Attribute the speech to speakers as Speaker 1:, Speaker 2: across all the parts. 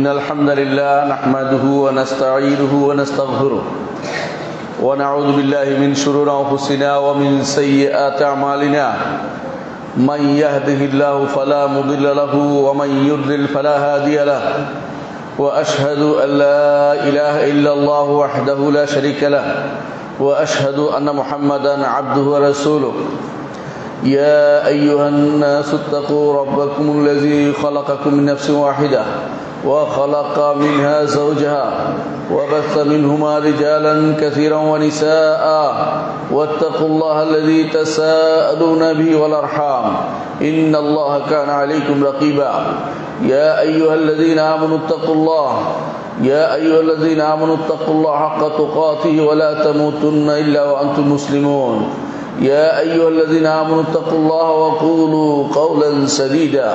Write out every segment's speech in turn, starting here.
Speaker 1: إن الحمد لله نحمده ونستعينه ونستغفره ونعوذ بالله من شرور أنفسنا ومن سيئات أعمالنا. من يهده الله فلا مضل له ومن يضلل فلا هادي له. وأشهد أن لا إله إلا الله وحده لا شريك له. وأشهد أن محمدا عبده ورسوله. يا أيها الناس اتقوا ربكم الذي خلقكم من نفس واحدة. وخلق منها زوجها وبث منهما رجالا كثيرا ونساء. واتقوا الله الذي تساءلون به والأرحام. إن الله كان عليكم رقيبا. يا أيها الذين آمنوا اتقوا الله. يا أيها الذين آمنوا اتقوا الله حق تقاته ولا تموتن إلا وأنتم مسلمون. يا أيها الذين آمنوا اتقوا الله وقولوا قولا سديدا.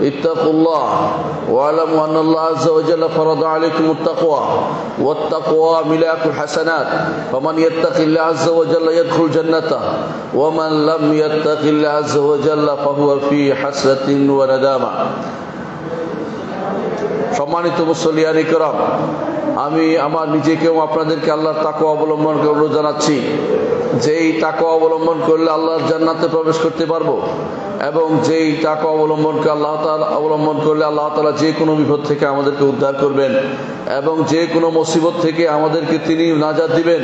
Speaker 1: اتقوا الله واعلموا أن الله عز وجل فرض عليكم التقوى والتقوى ملاك الحسنات فمن يتق الله عز وجل يدخل جنته ومن لم يتق الله عز وجل فهو في حسرة وندامة সম্মানিত মুসলিয়ানি করম আমি আমার নিজেকেও আপনাদেরকে আল্লাহর তাকো অবলম্বন করে অনুরোধ জানাচ্ছি যেই তাকো অবলম্বন করলে আল্লাহর জান্নাতে প্রবেশ করতে পারবো এবং যেই টাকা অবলম্বনকে আল্লাহ তালা অবলম্বন করলে আল্লাহ তালা যে কোনো বিপদ থেকে আমাদেরকে উদ্ধার করবেন এবং যে কোনো মুসিবত থেকে আমাদেরকে তিনি নাজাদ দিবেন।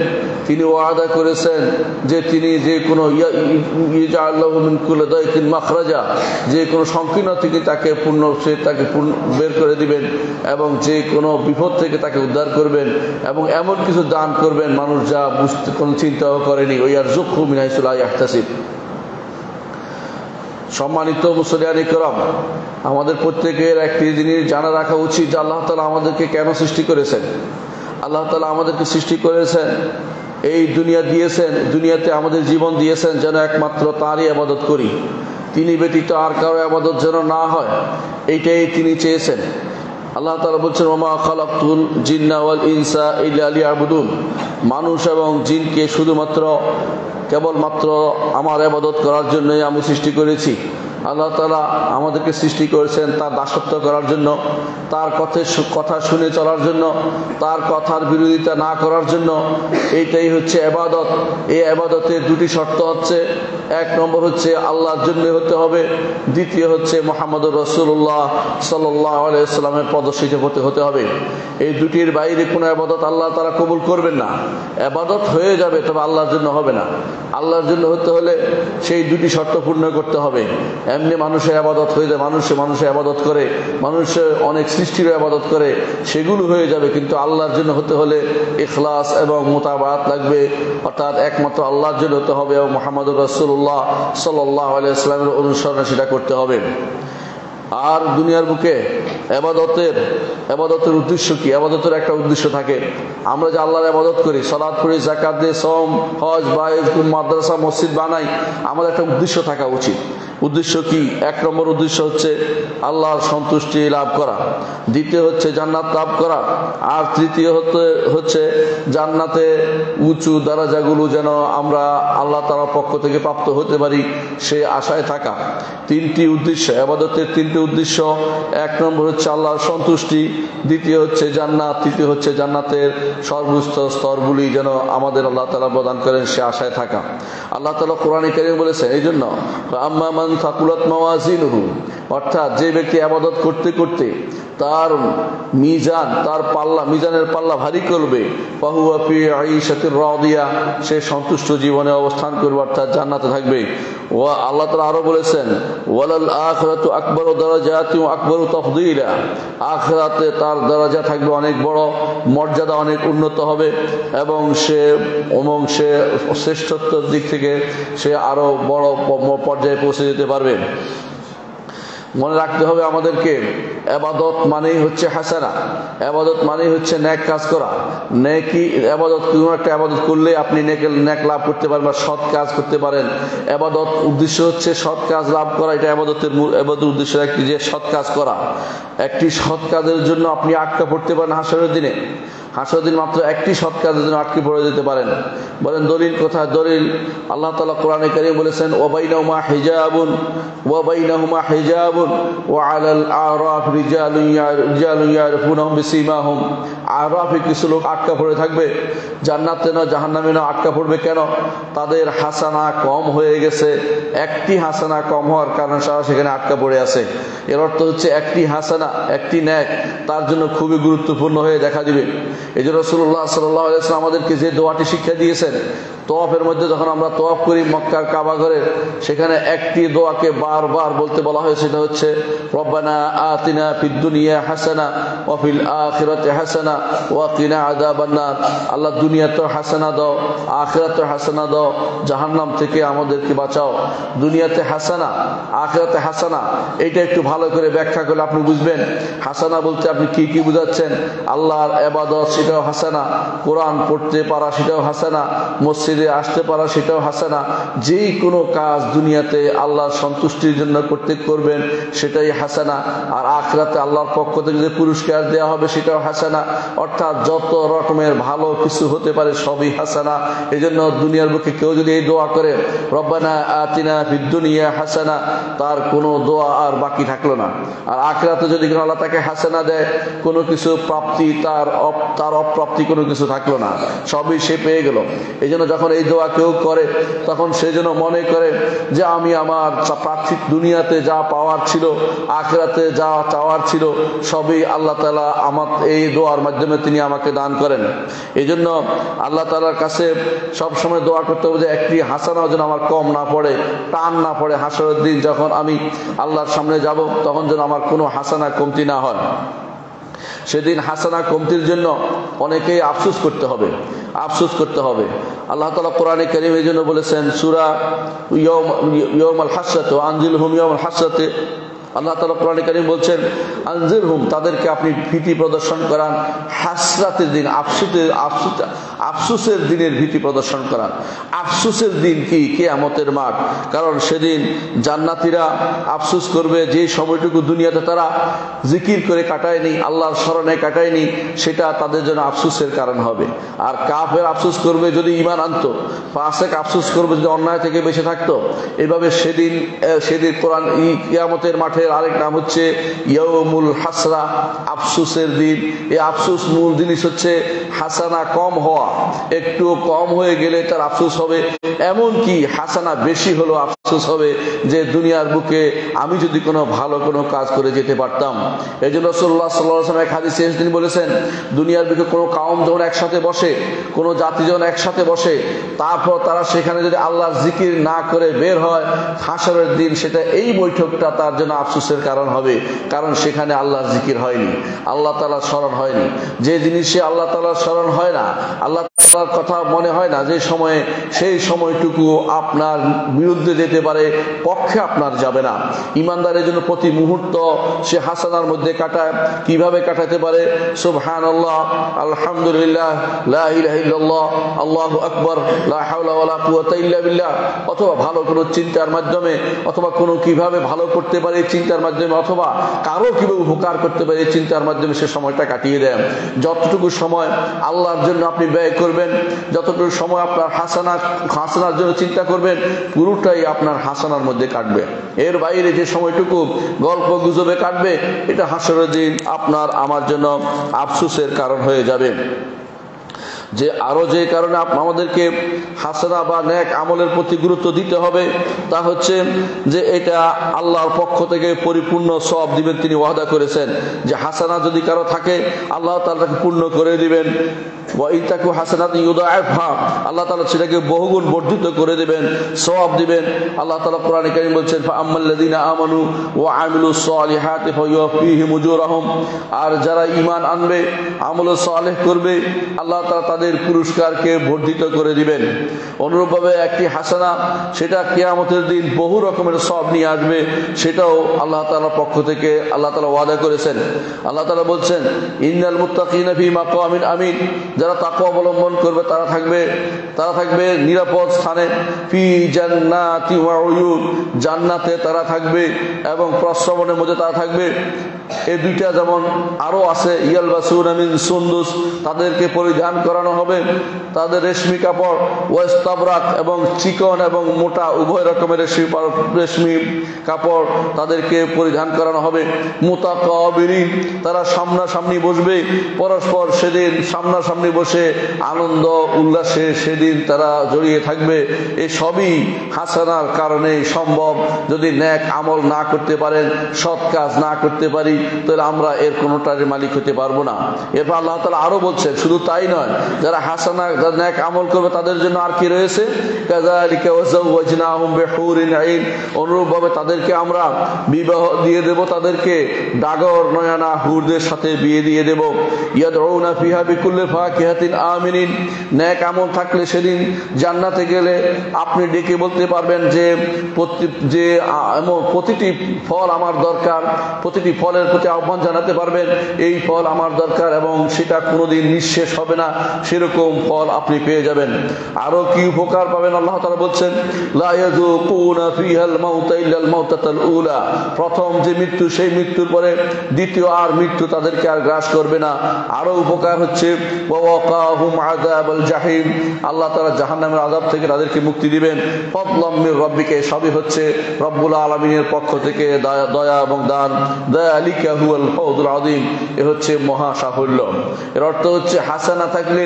Speaker 1: তিনি ওয়াদা করেছেন যে তিনি যে কোনো মাখরাজা, যে কোনো সংকীর্ণ থেকে তাকে পূর্ণ, সে তাকে বের করে দিবেন এবং যে কোনো বিপদ থেকে তাকে উদ্ধার করবেন এবং এমন কিছু দান করবেন। মানুষ যা বুঝতে, কোনো চিন্তাও করেনি। ওই আর জক্ষু মিনাইসুল্লাহ আহতাসিব সম্মানিত মুসলিয়ানি করম আমাদের প্রত্যেকের একটি জিনিস জানা রাখা উচিত যে আল্লাহ তালা আমাদেরকে কেন সৃষ্টি করেছেন? আল্লাহ তালা আমাদেরকে সৃষ্টি করেছেন, এই দুনিয়া দিয়েছেন, দুনিয়াতে আমাদের জীবন দিয়েছেন যেন একমাত্র তারই আবাদত করি। তিনি ব্যতীত আর কারও আবাদত যেন না হয়, এইটাই তিনি চেয়েছেন। আল্লাহ তালা বলছেন, ওমা খালাকুল জিন্নাওয়াল ইনসা ইল্লা আলী আবুদুল মানুষ এবং জিনকে শুধুমাত্র, কেবলমাত্র আমার আবাদত করার জন্যই আমি সৃষ্টি করেছি। আল্লাহ তালা আমাদেরকে সৃষ্টি করেছেন তার দাসত্ব করার জন্য, তার কথা কথা শুনে চলার জন্য, তার কথার বিরোধিতা না করার জন্য। এইটাই হচ্ছে আবাদত এই আবাদতের দুটি শর্ত হচ্ছে, এক নম্বর হচ্ছে আল্লাহর জন্য হতে হবে, দ্বিতীয় হচ্ছে মোহাম্মদ রসুল্লাহ সাল্লামের পদশিতে হতে হতে হবে। এই দুটির বাইরে কোনো আবাদত আল্লাহ তারা কবুল করবেন না। আবাদত হয়ে যাবে, তবে আল্লাহর জন্য হবে না। আল্লাহর জন্য হতে হলে সেই দুটি শর্ত পূর্ণ করতে হবে। এমনি মানুষের আবাদত হয়ে যায়, মানুষে মানুষের আবাদত করে মানুষের অনেক সৃষ্টির আবাদত করে, সেগুলো হয়ে যাবে। কিন্তু আল্লাহর জন্য হতে হলে ইখলাস এবং মোতাবাত লাগবে। অর্থাৎ একমাত্র আল্লাহর জন্য হতে হবে এবং মোহাম্মদ রসুল্লাহ সাল্লাহ আলাইসলামের অনুসরণে সেটা করতে হবে। আর দুনিয়ার বুকে এবাদতের এবাদতের উদ্দেশ্য কি? এবাদতের একটা উদ্দেশ্য থাকে। আমরা যে আল্লাহর আবাদত করি সলাদ করি জাকাত দিয়ে সম হজ বাইজ মাদ্রাসা, মসজিদ বানাই, আমাদের একটা উদ্দেশ্য থাকা উচিত। উদ্দেশ্য কি? এক নম্বর উদ্দেশ্য হচ্ছে আল্লাহর সন্তুষ্টি লাভ করা। দ্বিতীয় হচ্ছে জান্নাত লাভ করা। আর তৃতীয় হচ্ছে জান্নাতে উঁচু দারাজাগুলো যেন আমরা আল্লাহ তালার পক্ষ থেকে প্রাপ্ত হতে পারি সে আশায় থাকা। তিনটি উদ্দেশ্য, আবাদতের তিনটি উদ্দেশ্য। এক নম্বর হচ্ছে আল্লাহর সন্তুষ্টি। দ্বিতীয় হচ্ছে জান্নাত। তৃতীয় হচ্ছে জান্নাতের সর্বোচ্চ স্তরগুলি যেন আমাদের আল্লাহ তালা প্রদান করেন সে আশায় থাকা। আল্লাহ তালা কোরআন কারিম বলেছেন এই জন্য আম্মা থাকুলাত মাওয়াজিনহু অর্থাৎ যে ব্যক্তি আবাদত করতে করতে তার মিজান, তার পাল্লা, মিজানের পাল্লা ভারী করবে। পাহুয়াপি আইসাতের রদিয়া, সে সন্তুষ্ট জীবনে অবস্থান করবে অর্থাৎ জান্নাতে থাকবে। ও আল্লাহ তালা আরও বলেছেন, ওয়ালাল আখরাতু আকবর দরাজাতি আকবর তফদিলা। আখরাতে তার দরাজা থাকবে অনেক বড়, মর্যাদা অনেক উন্নত হবে, এবং সে এবং সে শ্রেষ্ঠত্বর দিক থেকে সে আরও বড় পর্যায়ে পৌঁছে যেতে পারবে। মনে রাখতে হবে আমাদেরকে। আবাদত মানেই হচ্ছে হাসানা। আবাদত মানেই হচ্ছে ন্যাক কাজ করা। নেকি আবাদত কোনো একটা আবাদত করলে আপনি নেকের ন্যাক লাভ করতে পারেন বা সৎ কাজ করতে পারেন। আবাদত উদ্দেশ্য হচ্ছে সৎ কাজ লাভ করা। এটা আবাদতের মূল আবাদত উদ্দেশ্য একটি যে সৎ কাজ করা। একটি সৎ কাজের জন্য আপনি আটকা পড়তে পারেন হাসরের দিনে। হাসর দিন মাত্র একটি সৎ কাজের জন্য আটকে পড়ে যেতে পারেন। বলেন, দলিল কোথায়? দলিল আল্লাহ তালা কোরআনে কারিম বলেছেন, ওবাইনাহুমা হিজাবুন ওবাইনাহুমা হিজাবুন ও আলাল আরাফ ইয়ারফুনাহুম বিসিমাহুম। আরাফে কিছু লোক আটকা পড়ে থাকবে। জান্নাতে না জাহান্নামে না আটকা পড়বে কেন? তাদের হাসানা কম হয়ে গেছে। একটি হাসানা কম হওয়ার কারণে সারা সেখানে আটকা পড়ে আছে। এর অর্থ হচ্ছে একটি হাসানা একটি ন্যাক, তার জন্য খুবই গুরুত্বপূর্ণ হয়ে দেখা দিবে। এই যে রসুল্লাহ সাল্লাহ আমাদেরকে যে দোয়াটি শিক্ষা দিয়েছেন তোয়াফের মধ্যে যখন আমরা তোয়াফ করি মক্কার কাবা ঘরে, সেখানে একটি দোয়াকে বারবার বলতে বলা হয়, সেটা হচ্ছে, রব্বানা আতিনা ফিদ্দুনিয়া হাসানা ওয়াফিল আখিরাতে হাসানা ওয়াকিনা আদাবান্নার আল্লাহ দুনিয়াতে হাসানা দাও আখিরাতে হাসানা দাও, জাহান্নাম থেকে আমাদেরকে বাঁচাও। দুনিয়াতে হাসানা, আখিরাতে হাসানা এটা একটু ভালো করে ব্যাখ্যা করলে আপনি বুঝবেন। হাসানা বলতে আপনি কি কি বুঝাচ্ছেন? আল্লাহর এবাদত সেটাও হাসানা, কোরআন পড়তে পারা সেটাও হাসানা, মসজিদে আসতে পারা সেটাও হাসানা। যেই কোনো কাজ দুনিয়াতে আল্লাহর সন্তুষ্টির জন্য করতে করবেন, সেটাই হাসানা। আর আখরাতে আল্লাহর পক্ষ থেকে যে পুরস্কার দেওয়া হবে, সেটাও হাসানা। অর্থাৎ যত রকমের ভালো কিছু হতে পারে, সবই হাসানা। এই জন্য দুনিয়ার বুকে কেউ যদি এই দোয়া করে, রব্বানা আতিনা ফিদ্দুনিয়া হাসানা, তার কোনো দোয়া আর বাকি থাকল না। আর আখরাতে যদি কোনো আল্লাহ তাকে হাসানা দেয়, কোনো কিছু প্রাপ্তি তার তার অপ্রাপ্তি কোনো কিছু থাকল না। সবই সে পেয়ে গেল। এই যখন এই দোয়া কেউ করে, তখন সে যেন মনে করে যে আমি আমার পার্থিব দুনিয়াতে যা পাওয়ার ছিল, আখরাতে যা চাওয়ার ছিল, সবই আল্লাহ তালা আমার, এই দোয়ার মাধ্যমে তিনি আমাকে দান করেন। এই জন্য আল্লাহ তালার কাছে সবসময় দোয়া করতে হবে যে, একটি হাসানাও যেন আমার কম না পড়ে, টান না পড়ে হাসরের দিন যখন আমি আল্লাহর সামনে যাব, তখন যেন আমার কোনো হাসানা কমতি না হয়। সেদিন হাসানা কমতির জন্য অনেকেই আফসুস করতে হবে, আফসুস করতে হবে। আল্লাহ তালা কোরআনে করিম এই জন্য বলেছেন, সুরা ইয়ম আল হাসাতে আঞ্জিল হুম ইয়ম আল হাসাতে আল্লাহ তালা কোরআন কারিম বলছেন আনজির হুম তাদেরকে আপনি ভীতি প্রদর্শন করান। হাসরাতের দিন আফসুতের আফসুস আফসুসের দিনের ভীতি প্রদর্শন করান। আফসুসের দিন কি? কেয়ামতের মাঠ। কারণ সেদিন জান্নাতিরা আফসুস করবে, যে সময়টুকু দুনিয়াতে তারা জিকির করে কাটায়নি, আল্লাহর স্মরণে কাটায়নি, সেটা তাদের জন্য আফসুসের কারণ হবে। আর কাফের আফসুস করবে যদি ইমান আনতো, ফাসেক আফসুস করবে যদি অন্যায় থেকে বেঁচে থাকতো। এভাবে সেদিন সেদিন কোরআন ই কিয়ামতের মাঠের আরেক নাম হচ্ছে ইয়মুল হাসরা, আফসুসের দিন। এই আফসুস মূল জিনিস হচ্ছে হাসানা কম হওয়া। একটু কম হয়ে গেলে তার আফসুস হবে। এমন কি হাসানা বেশি হলো আফসুস হবে যে দুনিয়ার বুকে আমি যদি কোনো ভালো কোনো কাজ করে যেতে পারতাম। এই জন্য রসল্লাহ সাল্লাহ এক হাদিসে তিনি বলেছেন, দুনিয়ার বুকে কোনো কাউম যখন একসাথে বসে, কোনো জাতি যখন একসাথে বসে, তারপর তারা সেখানে যদি আল্লাহর জিকির না করে বের হয়, হাসরের দিন সেটা এই বৈঠকটা তার জন্য আফসোসের কারণ হবে, কারণ সেখানে আল্লাহর জিকির হয়নি, আল্লাহ তালার স্মরণ হয়নি। যে জিনিসে আল্লাহ তালার স্মরণ হয় না, আল্লাহ তালার কথা মনে হয় না যে সময়ে, সেই সময়টুকু আপনার বিরুদ্ধে যেতে পারে, পক্ষে আপনার যাবে না। ইমানদারের জন্য প্রতি মুহূর্ত সে হাসানার মধ্যে কাটায়, কীভাবে কাটাতে পারে? সুবহান আল্লাহ আলহামদুলিল্লাহ আল্লাহ আকবর অথবা ভালো কোনো চিন্তার মাধ্যমে, অথবা কোনো কীভাবে ভালো করতে পারে চিন্তার মাধ্যমে অথবা কারও কীভাবে উপকার করতে পারে চিন্তার মাধ্যমে সে সময়টা কাটিয়ে দেন যতটুকু সময় আল্লাহর জন্য আপনি ব্যয় করবেন, যতটুকু সময় আপনার হাসানা, হাসানার জন্য চিন্তা করবেন, পুরোটাই আপনার হাসানার মধ্যে কাটবে। এর বাইরে যে সময়টুকু গল্প গুজবে কাটবে, এটা হাসরের দিন আপনার আমার জন্য আফসুসের কারণ হয়ে যাবে। যে আরও যে কারণে আমাদেরকে হাসনা বা ন্যাক আমলের প্রতি গুরুত্ব দিতে হবে, তা হচ্ছে যে এটা আল্লাহর পক্ষ থেকে পরিপূর্ণ সব দিবেন তিনি ওয়াদা করেছেন। যে হাসানা যদি কারও থাকে, আল্লাহ তাকে পূর্ণ করে দিবেন। আল্লাহ তালা সেটাকে বহুগুণ বর্ধিত করে দিবেন আল্লাহ বলছেন আমানু ও আমিলু আর যারা আনবে করবে, আল্লাহ তাদের পুরস্কারকে বর্ধিত করে দিবেন। অনুরূপভাবে একটি হাসানা, সেটা কেয়ামতের দিন বহু রকমের সব নিয়ে আসবে, সেটাও আল্লাহ তালার পক্ষ থেকে আল্লাহ তালা ওয়াদা করেছেন। আল্লাহ তালা বলছেন মাকো আমিন আমিন। যারা তাকে অবলম্বন করবে, তারা থাকবে তারা থাকবে নিরাপদ স্থানে। ফি জান্নাতি জান্নাতে তারা থাকবে এবং প্রশ্রবণের মধ্যে তারা থাকবে। এই দুইটা যেমন আরও আছে ইয়াল বাসুন আমিন সুন্দুস, তাদেরকে পরিধান করানো হবে। তাদের রেশমি কাপড়, ওয়েস্তাবরাক এবং চিকন এবং মোটা, উভয় রকমের রেশমি রেশমি কাপড় তাদেরকে পরিধান করানো হবে। মোতা মোতাকিন তারা সামনাসামনি বসবে, পরস্পর সেদিন সামনাসামনি বসে আনন্দ, উল্লাসে সেদিন তারা জড়িয়ে থাকবে। এই সবই হাসানার কারণে সম্ভব। যদি ন্যাক আমল না করতে পারেন, সৎ কাজ না করতে পারি, তাহলে আমরা এর কোনোটার মালিক হতে পারব না। এরপর আল্লাহ তালা আরও বলছেন, শুধু তাই নয়, যারা হাসানা, যারা ন্যাক আমল করবে, তাদের জন্য আর কি রয়েছে? অনুরূপভাবে তাদেরকে আমরা বিবাহ দিয়ে দেব, তাদেরকে ডাগর, নয়ানা, হুরদের সাথে বিয়ে দিয়ে দেব। ইয়াদ ফিহা বিকুল্লে ন্যাক আমল থাকলে সেদিন জান্নাতে গেলে আপনি ডেকে বলতে পারবেন যে যে প্রতিটি ফল আমার দরকার, প্রতিটি ফলের প্রতি আহ্বান জানাতে পারবেন, এই ফল আমার দরকার এবং সেটা কোনোদিন নিঃশেষ হবে না, সেরকম ফল আপনি পেয়ে যাবেন। আরও কি উপকার পাবেন আল্লাহ তালা বলছেন প্রথম যে মৃত্যু, সেই মৃত্যুর পরে দ্বিতীয় আর মৃত্যু তাদেরকে আর গ্রাস করবে না। আরও উপকার হচ্ছে জাহিম আল্লাহ তারা জাহান্নামের আজাব থেকে তাদেরকে মুক্তি দিবেন। পদলম্বির রব্বিকে সবই হচ্ছে রব্বুল আলমিনের পক্ষ থেকে দয়া এবং দান। দয়া আলিকা হুয়াল ফৌদুল আদিম এ হচ্ছে মহা সাফল্য। এর অর্থ হচ্ছে হাসানা থাকলে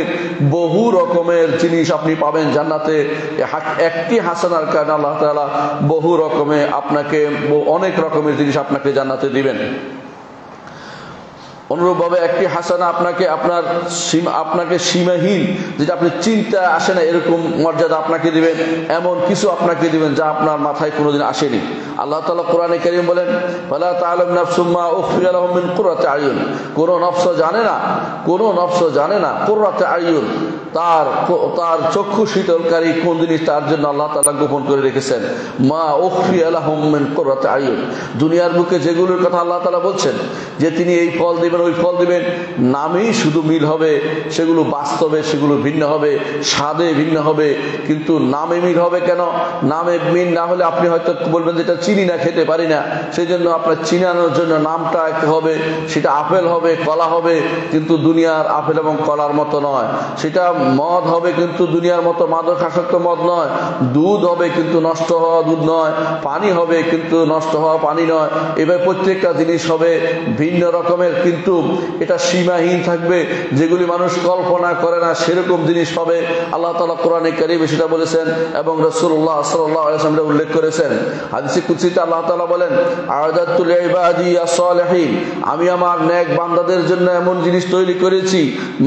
Speaker 1: বহু রকমের জিনিস আপনি পাবেন জান্নাতে। একটি হাসানার কারণে আল্লাহ তালা বহু রকমের আপনাকে, অনেক রকমের জিনিস আপনাকে জান্নাতে দিবেন। অনুরূপভাবে একটি হাসানা আপনাকে, আপনার আপনাকে সীমাহীন, যেটা আপনি চিন্তা আসে না, এরকম মর্যাদা আপনাকে দিবেন, এমন কিছু আপনাকে দিবেন যা আপনার মাথায় কোনোদিন আসেনি। আল্লাহ তালা কোরআনে করিম বলেন মিন আয়ুন। কোন নফস জানে না, কোন নফস জানে না কুররাতি আয়ুন। তার তার চক্ষু শীতলকারী কোন জিনিস তার জন্য আল্লাহ তালা গোপন করে রেখেছেন? মা উখফি আলহমেন করাতে আয়ুন। দুনিয়ার বুকে যেগুলোর কথা আল্লাহ তালা বলছেন, যে তিনি এই ফল দিবেন ওই ফল দেবেন। নামেই শুধু মিল হবে, সেগুলো বাস্তবে, সেগুলো ভিন্ন হবে, স্বাদে ভিন্ন হবে, কিন্তু নামে মিল হবে কেন? নামে মিল না হলে আপনি হয়তো বলবেন যে এটা চিনি না, খেতে পারি না। সেই জন্য আপনার চিনানোর জন্য নামটা একটা হবে, সেটা আপেল হবে, কলা হবে, কিন্তু দুনিয়ার আপেল এবং কলার মতো নয়। সেটা মদ হবে, কিন্তু দুনিয়ার মতো মাদকাসক্ত মদ নয়। দুধ হবে, কিন্তু নষ্ট হওয়া দুধ নয়। পানি হবে, কিন্তু নষ্ট হওয়া পানি নয়। এবার প্রত্যেকটা জিনিস হবে ভিন্ন রকমের, কিন্তু এটা সীমাহীন থাকবে, যেগুলি মানুষ কল্পনা করে না, সেরকম জিনিস পাবে। আল্লাহ তালা কোরআনে কারিবে সেটা বলেছেন এবং রসুল্লাহ সাল্লাহ উল্লেখ করেছেন। হাদিসে কুচিতে আল্লাহ তালা বলেন আসলিহীন আমি আমার নেক বান্দাদের জন্য এমন জিনিস তৈরি করেছি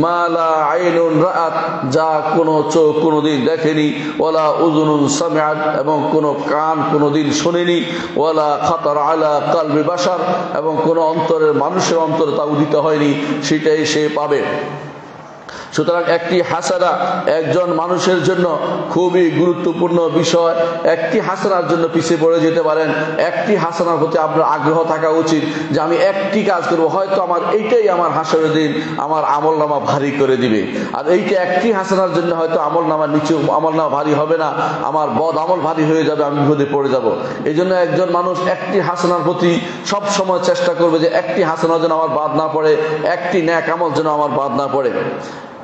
Speaker 1: মালা আইনুন রাআত যা কোনো চোখ কোনোদিন দেখেনি ওলা উজুনুন সামিআত, এবং কোনো কান কোনোদিন শোনেনি ওলা খাতার আলা কালবে বাসার এবং কোনো অন্তরের মানুষের অন্তরে তা উদিত হয়নি সেটাই সে পাবে। সুতরাং একটি হাসারা একজন মানুষের জন্য খুবই গুরুত্বপূর্ণ বিষয়। একটি হাসানার জন্য পিছিয়ে পড়ে যেতে পারেন। একটি হাসানার প্রতি আপনার আগ্রহ থাকা উচিত যে আমি একটি কাজ করব। হয়তো আমার এইটাই আমার হাসরের দিন, আমার আমল নামা ভারী করে দিবে। আর এইটা একটি হাসানার জন্য হয়তো আমল নামা নিচে আমল নামা ভারী হবে না। আমার বদ আমল ভারী হয়ে যাবে, আমি বিপদে পড়ে যাব। এই জন্য একজন মানুষ একটি হাসানার প্রতি সব সময় চেষ্টা করবে যে একটি হাসানার যেন আমার বাদ না পড়ে, একটি ন্যাক আমল যেন আমার বাদ না পড়ে।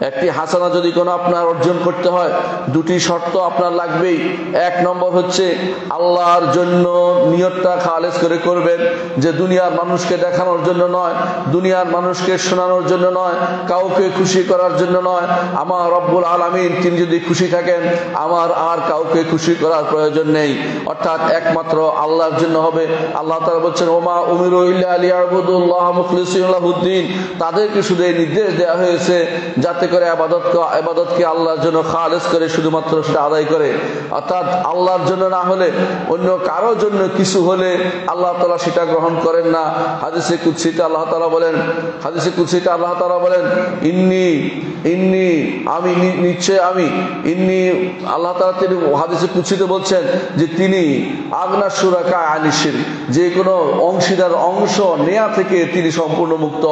Speaker 1: একটি হাসানা যদি কোনো আপনার অর্জন করতে হয়, দুটি শর্ত আপনার লাগবেই। এক নম্বর হচ্ছে, আল্লাহর জন্য নিয়তটা খালেজ করে করবেন যে দুনিয়ার মানুষকে দেখানোর জন্য নয়, দুনিয়ার মানুষকে শোনানোর জন্য নয়, কাউকে খুশি করার জন্য নয়। আমার রব্বুল আলমিন, তিনি যদি খুশি থাকেন, আমার আর কাউকে খুশি করার প্রয়োজন নেই। অর্থাৎ একমাত্র আল্লাহর জন্য হবে। আল্লাহ তারা বলছেন, ওমা উমির আলী আবুদুল্লাহ মুখলিসুদ্দিন তাদেরকে শুধু এই নির্দেশ দেওয়া হয়েছে যাতে যাতে করে আবাদতকে আবাদতকে আল্লাহর জন্য খালেজ করে শুধুমাত্র সেটা আদায় করে। অর্থাৎ আল্লাহর জন্য না হলে অন্য কারও জন্য কিছু হলে আল্লাহ তালা সেটা গ্রহণ করেন না। হাদিসে কুৎসিতে আল্লাহ তালা বলেন, হাদিসে কুৎসিতে আল্লাহ তালা বলেন, ইন্নি ইন্নি, আমি নিশ্চয় আমি, ইন্নি, আল্লাহ তালা তিনি হাদিসে কুৎসিতে বলছেন যে তিনি আগনা সুরাকা আনিসির যে কোনো অংশীদার অংশ নেয়া থেকে তিনি সম্পূর্ণ মুক্ত।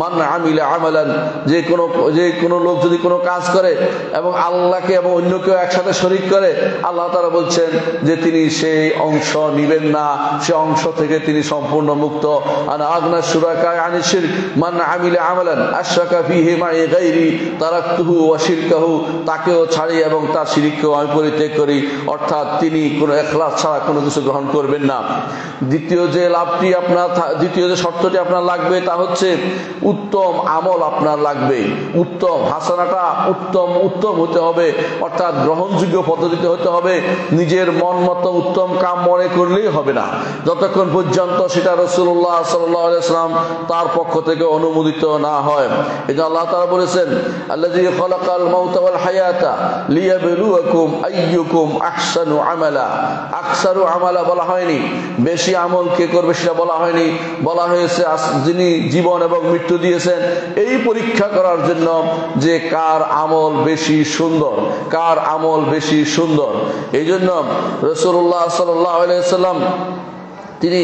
Speaker 1: মান আমিলে আমালান, যে কোনো যে কোনো লোক যদি কোনো কাজ করে এবং আল্লাহকে এবং অন্য কেউ একসাথে শরিক করে, আল্লাহ তারা বলছেন যে তিনি সেই অংশ নিবেন না, সে অংশ থেকে তিনি সম্পূর্ণ মুক্ত। আর আগনা সুরাকায় আনিসির মান আমিলে আমালান আশাকা ফিহে মায়ে গাইরি তারাক্তুহু ওয়াশিরকাহু তাকেও ছাড়ি এবং তার শিরিককেও আমি পরিত্যাগ করি। অর্থাৎ তিনি কোনো একলাস ছাড়া কোনো কিছু গ্রহণ করবেন না। দ্বিতীয় যে লাভটি আপনার দ্বিতীয় যে শর্তটি আপনার লাগবে তা হচ্ছে, উত্তম আমল আপনার লাগবে। উত্তম হাসানাটা উত্তম উত্তম হতে হবে, অর্থাৎ গ্রহণযোগ্য পদ্ধতিতে হতে হবে। নিজের মন মতো উত্তম কাম মনে করলেই হবে না। যতক্ষণ পর্যন্ত সেটা রসুল্লাহ সাল্লাম তার পক্ষ থেকে অনুমোদিত না হয়। এই আল্লাহ তারা বলেছেন আল্লাহ আকসারু বলা হয়নি। বেশি আমল কে করবে সেটা বলা হয়নি। বলা হয়েছে যিনি জীবন এবং মৃত্যু দিয়েছেন, এই পরীক্ষা করার জন্য যে কার আমল বেশি সুন্দর কার আমল বেশি সুন্দর। এই জন্য রসুল্লাহ সাল্লাম তিনি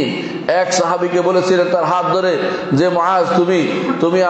Speaker 1: এক সাহাবিকে বলেছিলেন, তার হাত ধরে যে মহাজ, তুমি তুমি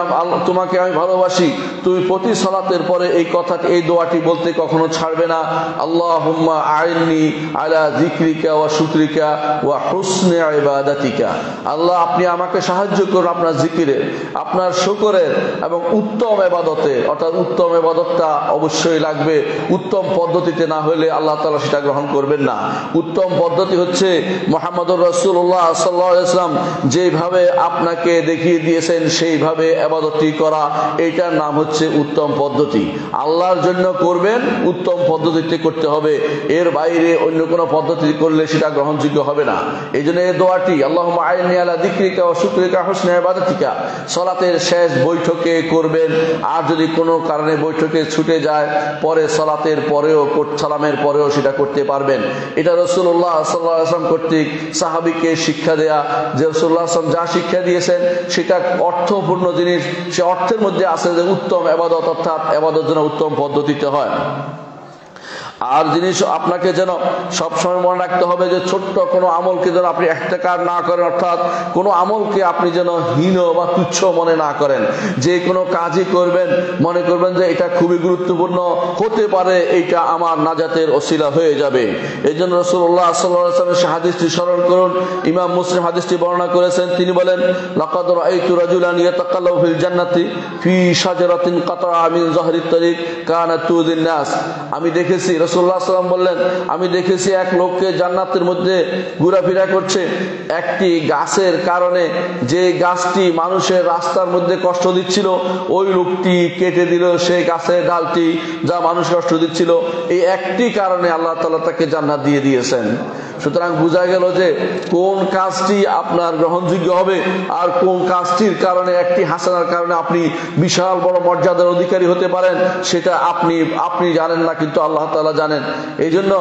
Speaker 1: তোমাকে আমি ভালোবাসি, তুমি প্রতি সলাতের পরে এই কথা এই দোয়াটি বলতে কখনো ছাড়বে না। আল্লাহ হুম্মা আইনি আলা জিক্রিকা ওয়া শুক্রিকা ওয়া হুসনে ইবাদাতিকা। আল্লাহ, আপনি আমাকে সাহায্য করুন আপনার জিকিরে আপনার শুকরের এবং উত্তম এবাদতে অর্থাৎ উত্তম এবাদতটা অবশ্যই লাগবে। উত্তম পদ্ধতিতে না হলে আল্লাহ তালা সেটা গ্রহণ করবেন না। উত্তম পদ্ধতি হচ্ছে মোহাম্মদ রসুল রসুল্লাহ যেভাবে আপনাকে দেখিয়ে দিয়েছেন, সেইভাবে আবাদতটি করা এইটার নাম হচ্ছে উত্তম পদ্ধতি। আল্লাহর জন্য করবেন, উত্তম পদ্ধতিতে করতে হবে। এর বাইরে অন্য কোনো পদ্ধতি করলে সেটা গ্রহণযোগ্য হবে না। এই জন্য এই দোয়াটি আল্লাহ আইনি আলা দিক্রিকা ও শুক্রিকা হোসনে আবাদতিকা সলাতের শেষ বৈঠকে করবেন। আর যদি কোনো কারণে বৈঠকে ছুটে যায়, পরে সলাতের পরেও সালামের পরেও সেটা করতে পারবেন। এটা রসুল্লাহ সাল্লাহ আসলাম কর্তৃক সাহাবিকে শিক্ষা দেয়া, যে রসুল্লাহ আসলাম যা শিক্ষা দিয়েছেন, সেটা অর্থপূর্ণ জিনিস, সে অর্থের মধ্যে আছে যে উত্তম আবাদত অর্থাৎ আবাদত যেন উত্তম পদ্ধতিতে হয়। আর জিনিস আপনাকে যেন সবসময় মনে রাখতে হবে যে ছোট্ট কোনো আমলকে যেন আপনি এহতেকার না করেন, অর্থাৎ কোনো আমলকে আপনি যেন হীন বা তুচ্ছ মনে না করেন। যে কোনো কাজই করবেন, মনে করবেন যে এটা খুবই গুরুত্বপূর্ণ, হতে পারে এইটা আমার নাজাতের অশিলা হয়ে যাবে। এই জন্য রসুল্লাহ সাল্লামের হাদিসটি স্মরণ করুন। ইমাম মুসলিম হাদিসটি বর্ণনা করেছেন, তিনি বলেন ফি নাস। আমি দেখেছি রসুল্লাহ সাল্লাম বললেন, আমি দেখেছি এক লোককে জান্নাতের মধ্যে ঘোরাফেরা করছে। একটি গাছের কারণে যে গাছটি মানুষের রাস্তার মধ্যে কষ্ট দিচ্ছিল, ওই লোকটি কেটে দিল সেই গাছের ডালটি যা মানুষ কষ্ট দিচ্ছিল। এই একটি কারণে আল্লাহ তালা তাকে জান্নাত দিয়ে দিয়েছেন। সুতরাং বোঝা গেল যে কোন কাজটি আপনার গ্রহণযোগ্য হবে আর কোন কাজটির কারণে একটি হাসানার কারণে আপনি বিশাল বড় মর্যাদার অধিকারী হতে পারেন, সেটা আপনি আপনি জানেন না, কিন্তু আল্লাহ তালা জানেন। এই জন্য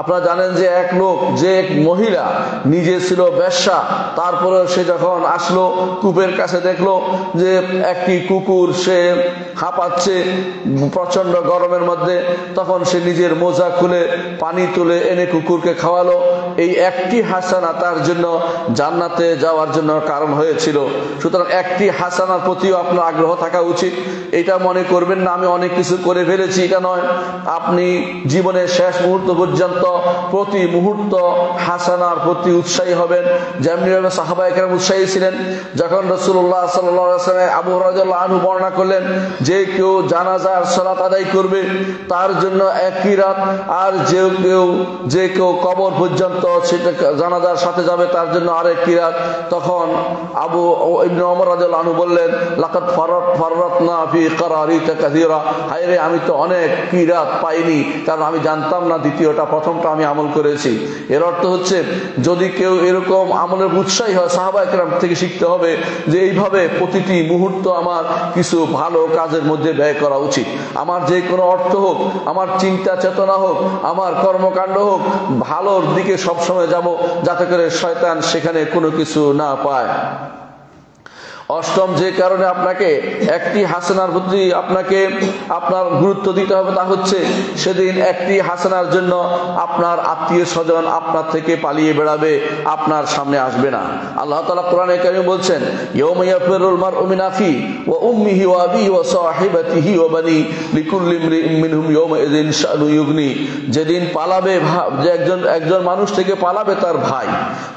Speaker 1: আপনারা জানেন যে এক লোক, যে এক মহিলা নিজে ছিল ব্যবসা তারপরে সে যখন আসলো, কূপের কাছে দেখল যে একটি কুকুর সে হাঁপাচ্ছে প্রচণ্ড গরমের মধ্যে, তখন সে নিজের মোজা খুলে পানি তুলে এনে কুকুরকে খাওয়ালো। এই একটি হাসানা তার জন্য জান্নাতে যাওয়ার জন্য কারণ হয়েছিল। সুতরাং একটি হাসানার প্রতিও আপনার আগ্রহ থাকা উচিত। এটা মনে করবেন না, আমি অনেক কিছু করে ফেলেছি, এটা নয়। আপনি জীবনের শেষ মুহূর্ত পর্যন্ত প্রতি মুহূর্ত হাসানার প্রতি উৎসাহী হবেন। যেমনিভাবে সাহাবা একরাম উৎসাহী ছিলেন। যখন রসুল্লাহ সাল্লামে আবু রাজাল্লাহ আনু বর্ণনা করলেন যে কেউ জানাজার সলাত আদায় করবে, তার জন্য একই রাত আর যে কেউ যে কেউ কবর পর্যন্ত সেটা জানাজার সাথে যাবে, তার জন্য আরেক কিরাত। তখন আবু ইবনে ওমর রাদিয়াল্লাহু আনহু বললেন লাকাত ফারাত, ফারাতনা ফি কারারিতা কাসীরা। হায়রে আমি তো অনেক কিরাত পাইনি, কারণ আমি জানতাম না দ্বিতীয়টা, প্রথমটা আমি আমল করেছি। এর অর্থ হচ্ছে, যদি কেউ এরকম আমলের উৎসাহী হয়, সাহাবা একরাম থেকে শিখতে হবে যে এইভাবে প্রতিটি মুহূর্ত আমার কিছু ভালো কাজের মধ্যে ব্যয় করা উচিত। আমার যে কোনো অর্থ হোক, আমার চিন্তা চেতনা হোক, আমার কর্মকাণ্ড হোক, ভালোর দিকে সবসময় যাব যাতে করে শয়তান সেখানে কোনো কিছু না পায়। অষ্টম যে কারণে আপনাকে একটি হাসানার প্রতি আপনাকে আপনার গুরুত্ব দিতে হবে তা হচ্ছে সেদিন একটি হাসানার জন্য আপনার আত্মীয় স্বজন আপনার থেকে পালিয়ে বেড়াবে, আপনার সামনে আসবে না। আল্লাহ তালা কোরআনে কারিম বলছেন যেদিন পালাবে যে একজন একজন মানুষ থেকে পালাবে তার ভাই।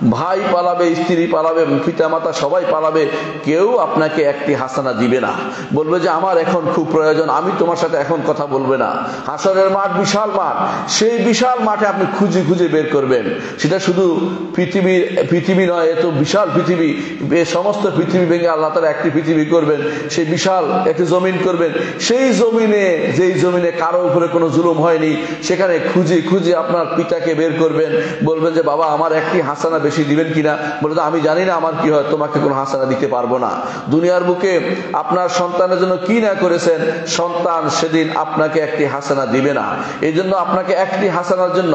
Speaker 1: ভাই পালাবে, স্ত্রী পালাবে পিতা মাতা সবাই পালাবে, কেউ কেউ আপনাকে একটি হাসানা দিবে না। বলবে যে, আমার এখন খুব প্রয়োজন, আমি তোমার সাথে এখন কথা বলবে না। হাসরের মাঠ বিশাল মাঠ। সেই বিশাল মাঠে আপনি খুঁজে খুঁজে বের করবেন। সেটা শুধু পৃথিবীর পৃথিবী নয় এত বিশাল পৃথিবী। এ সমস্ত পৃথিবী ভেঙে আল্লাহ তারা একটি পৃথিবী করবেন। সেই বিশাল একটি জমিন করবেন। সেই জমিনে, যেই জমিনে কারও উপরে কোনো জুলুম হয়নি, সেখানে খুঁজে খুঁজে আপনার পিতাকে বের করবেন। বলবেন যে, বাবা, আমার একটি হাসানা বেশি দিবেন কিনা? বলবে, আমি জানি না, আমার কি হয়, তোমাকে কোনো হাসানা দিতে পারব না। দুনিয়ার বুকে আপনার সন্তানের জন্য কি না করেছেন, সন্তান সেদিন আপনাকে একটি হাসানা দিবে না। এই জন্য আপনাকে একটি হাসানার জন্য,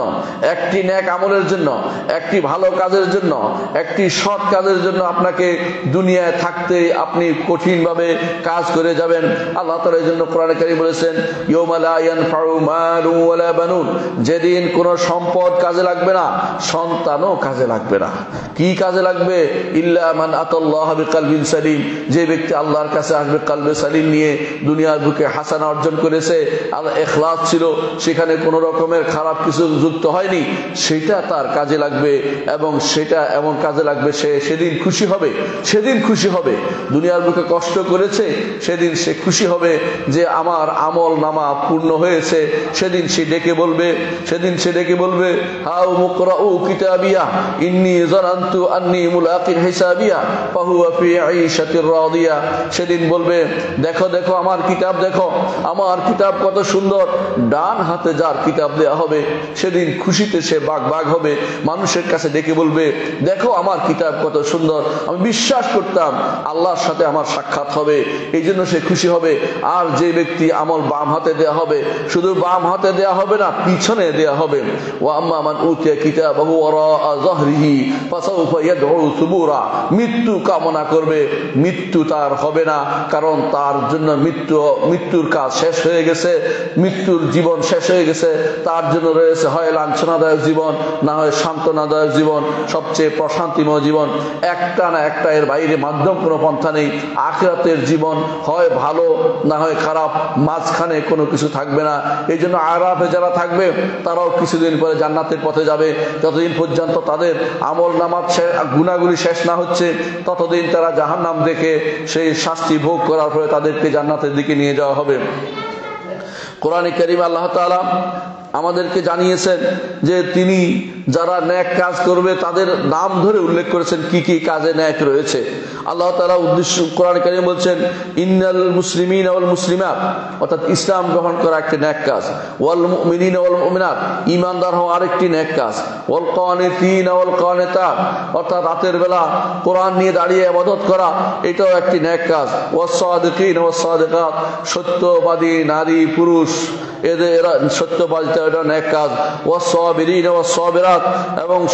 Speaker 1: একটি ন্যাক আমলের জন্য, একটি ভালো কাজের জন্য, একটি সৎ কাজের জন্য আপনাকে দুনিয়ায় থাকতে আপনি কঠিনভাবে কাজ করে যাবেন। আল্লাহ তালা এই জন্য কোরআনকারী বলেছেন যেদিন কোন সম্পদ কাজে লাগবে না, সন্তানও কাজে লাগবে না। কি কাজে লাগবে? ইল্লা মান সালিম, যে ব্যক্তি আল্লাহর কাছে আসবে কালবে সালিম নিয়ে দুনিয়ার বুকে হাসানা অর্জন করেছে আর এখলাস ছিল, সেখানে কোনো রকমের খারাপ কিছু যুক্ত হয়নি, সেটা তার কাজে লাগবে এবং সেটা এমন কাজে লাগবে সে সেদিন খুশি হবে, সেদিন খুশি হবে। দুনিয়ার বুকে কষ্ট করেছে, সেদিন সে খুশি হবে যে আমার আমল নামা পূর্ণ হয়েছে, সেদিন সে ডেকে বলবে, সেদিন সে ডেকে বলবে, হাউ মুকরাউ কিতাবিয়া, ইন্নী জানান্তু আন্নী মুলাকিন হিসাবিয়া, ফাহুয়া ফি সেদিন বলবে, দেখো দেখো, আমার কিতাব দেখো, আমার কিতাব কত সুন্দর। ডান হাতে যার কিতাব দেয়া হবে, সেদিন খুশিতে সে বাঘ বাঘ হবে। মানুষের কাছে ডেকে বলবে, দেখো, আমার কিতাব কত সুন্দর, আমি বিশ্বাস করতাম আল্লাহর সাথে আমার সাক্ষাৎ হবে এই জন্য সে খুশি হবে। আর যে ব্যক্তি আমল বাম হাতে দেয়া হবে, শুধু বাম হাতে দেয়া হবে না, পিছনে দেয়া হবে। ও আম্মা মান উতিয়া মৃত্যু কামনা করবে। মৃত্যু তার হবে না, কারণ তার জন্য মৃত্যু, মৃত্যুর কাজ শেষ হয়ে গেছে, মৃত্যুর জীবন শেষ হয়ে গেছে। তার জন্য রয়েছে হয় লাঞ্ছনাদায়ক জীবন, না হয় সান্ত্বনাদায়ক জীবন, সবচেয়ে প্রশান্তিময় জীবন। একটা না একটা এর বাইরে মাধ্যম কোনো পন্থা নেই। আখরাতের জীবন হয় ভালো, না হয় খারাপ, মাঝখানে কোনো কিছু থাকবে না। এই জন্য আরাফে যারা থাকবে, তারাও কিছুদিন পরে জান্নাতের পথে যাবে। যতদিন পর্যন্ত তাদের আমল নামার গুণাগুলি শেষ না হচ্ছে, ততদিন তারা জাহান নাম দেখে সেই শাস্তি ভোগ করার পরে তাদেরকে জান্নাতের দিকে নিয়ে যাওয়া হবে। কোরআন করিম আল্লাহ তালা আমাদেরকে জানিয়েছেন যে তিনি যারা ন্যাক কাজ করবে তাদের নাম ধরে উল্লেখ করেছেন কি কি কাজে ন্যাক রয়েছে। আল্লাহ তালা উদ্দেশ্য কোরআন কারিম বলছেন, ইন্নাল মুসলিমিন ওয়াল মুসলিমাত। অর্থাৎ ইসলাম গ্রহণ করা একটি ন্যাক কাজ। ওয়াল মুমিনিন ওয়াল মুমিনাত। ইমানদার হওয়া আরেকটি ন্যাক কাজ। ওয়াল কানিতিন ওয়াল কানিতাত। অর্থাৎ রাতের বেলা কোরআন নিয়ে দাঁড়িয়ে ইবাদত করা, এটাও একটি ন্যাক কাজ। ওয়াস সাদিকিন ওয়াস সাদিকাত। সত্যবাদী নারী, পুরুষ, এদের এরা সত্যবাদিতা এটা ন্যাক কাজ। ও সবিরিন ও সবেরাত। এবং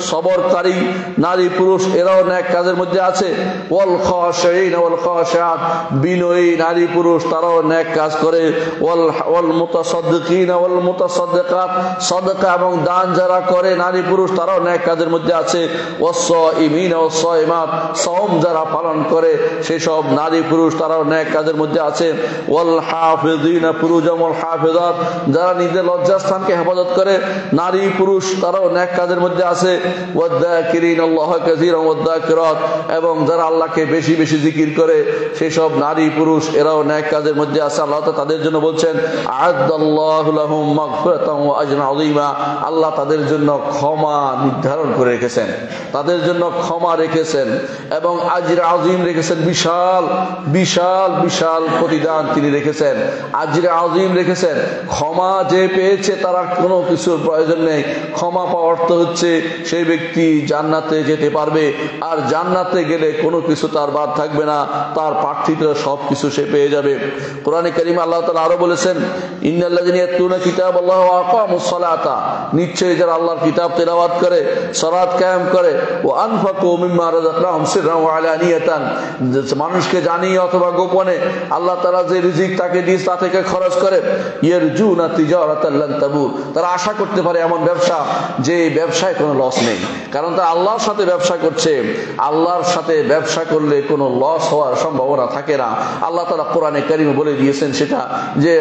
Speaker 1: সবরকারী নারী, পুরুষ, এরাও ন্যাক কাজের মধ্যে আছে। বিনয়ী নারী পুরুষ তারাও ন্যাক কাজ করে। এবং দান যারা করে নারী পুরুষ তারাও ন্যাক কাজের মধ্যে আছে। যারা পালন করে সেই সব নারী পুরুষ তারাও ন্যাক কাজের মধ্যে আছে। যারা নিজের লজ্জাস্থানকে হেফাজত করে নারী পুরুষ তারাও ন্যাক কাজের মধ্যে আছে। এবং যারা আল্লাহকে বেশি বেশি জিকির করে সেই সব নারী, পুরুষ, এরাও ন্যাক কাজের মধ্যে আছে। আল্লাহ তাদের জন্য বলছেন আল্লাহ তাদের জন্য ক্ষমা নির্ধারণ করে রেখেছেন। তাদের জন্য ক্ষমা রেখেছেন এবং আজর আজিম রেখেছেন বিশাল বিশাল বিশাল প্রতিদান তিনি রেখেছেন। আজরে আজিম রেখেছেন। ক্ষমা যে পেয়েছে তারা কোনো কিছুর প্রয়োজন নেই। ক্ষমা পাওয়ার অর্থ হচ্ছে, সেই ব্যক্তি জান্নাতে যেতে পারবে। আর জান্নাতে গেলে কোনো কিছু তার বাদ থাকবে না, তার প্রার্থীটা সব কিছু সে পেয়ে যাবে। কোরআনে করিম আল্লাহ তালা আরও বলেছেন, ইন্নাল্লাযিনা কিতাব আল্লাহ আকামুস সালাতা নিশ্চয়ই যারা আল্লাহর কিতাব তেলাওয়াত করে, সালাত কায়েম করে ও আনফাকু মিম্মা রাযাকনাহুম সিররান ওয়া আলানিয়াতান মানুষকে জানিয়ে অথবা গোপনে আল্লাহ তাআলা যে রিজিক তাকে দিয়েছে তা থেকে খরচ করে, ইয়ারজুনা তিজারাতাল লান তাবুর তারা আশা করতে পারে এমন ব্যবসা যে ব্যবসায় কোনো লস নেই। কারণ তারা আল্লাহর সাথে ব্যবসা করছে, আল্লাহর সাথে ব্যবসা করলে কোনো লস হওয়ার সম্ভাবনা থাকে না। আল্লাহ তালা কোরআনে কারিমে বলে দিয়েছেন সেটা যে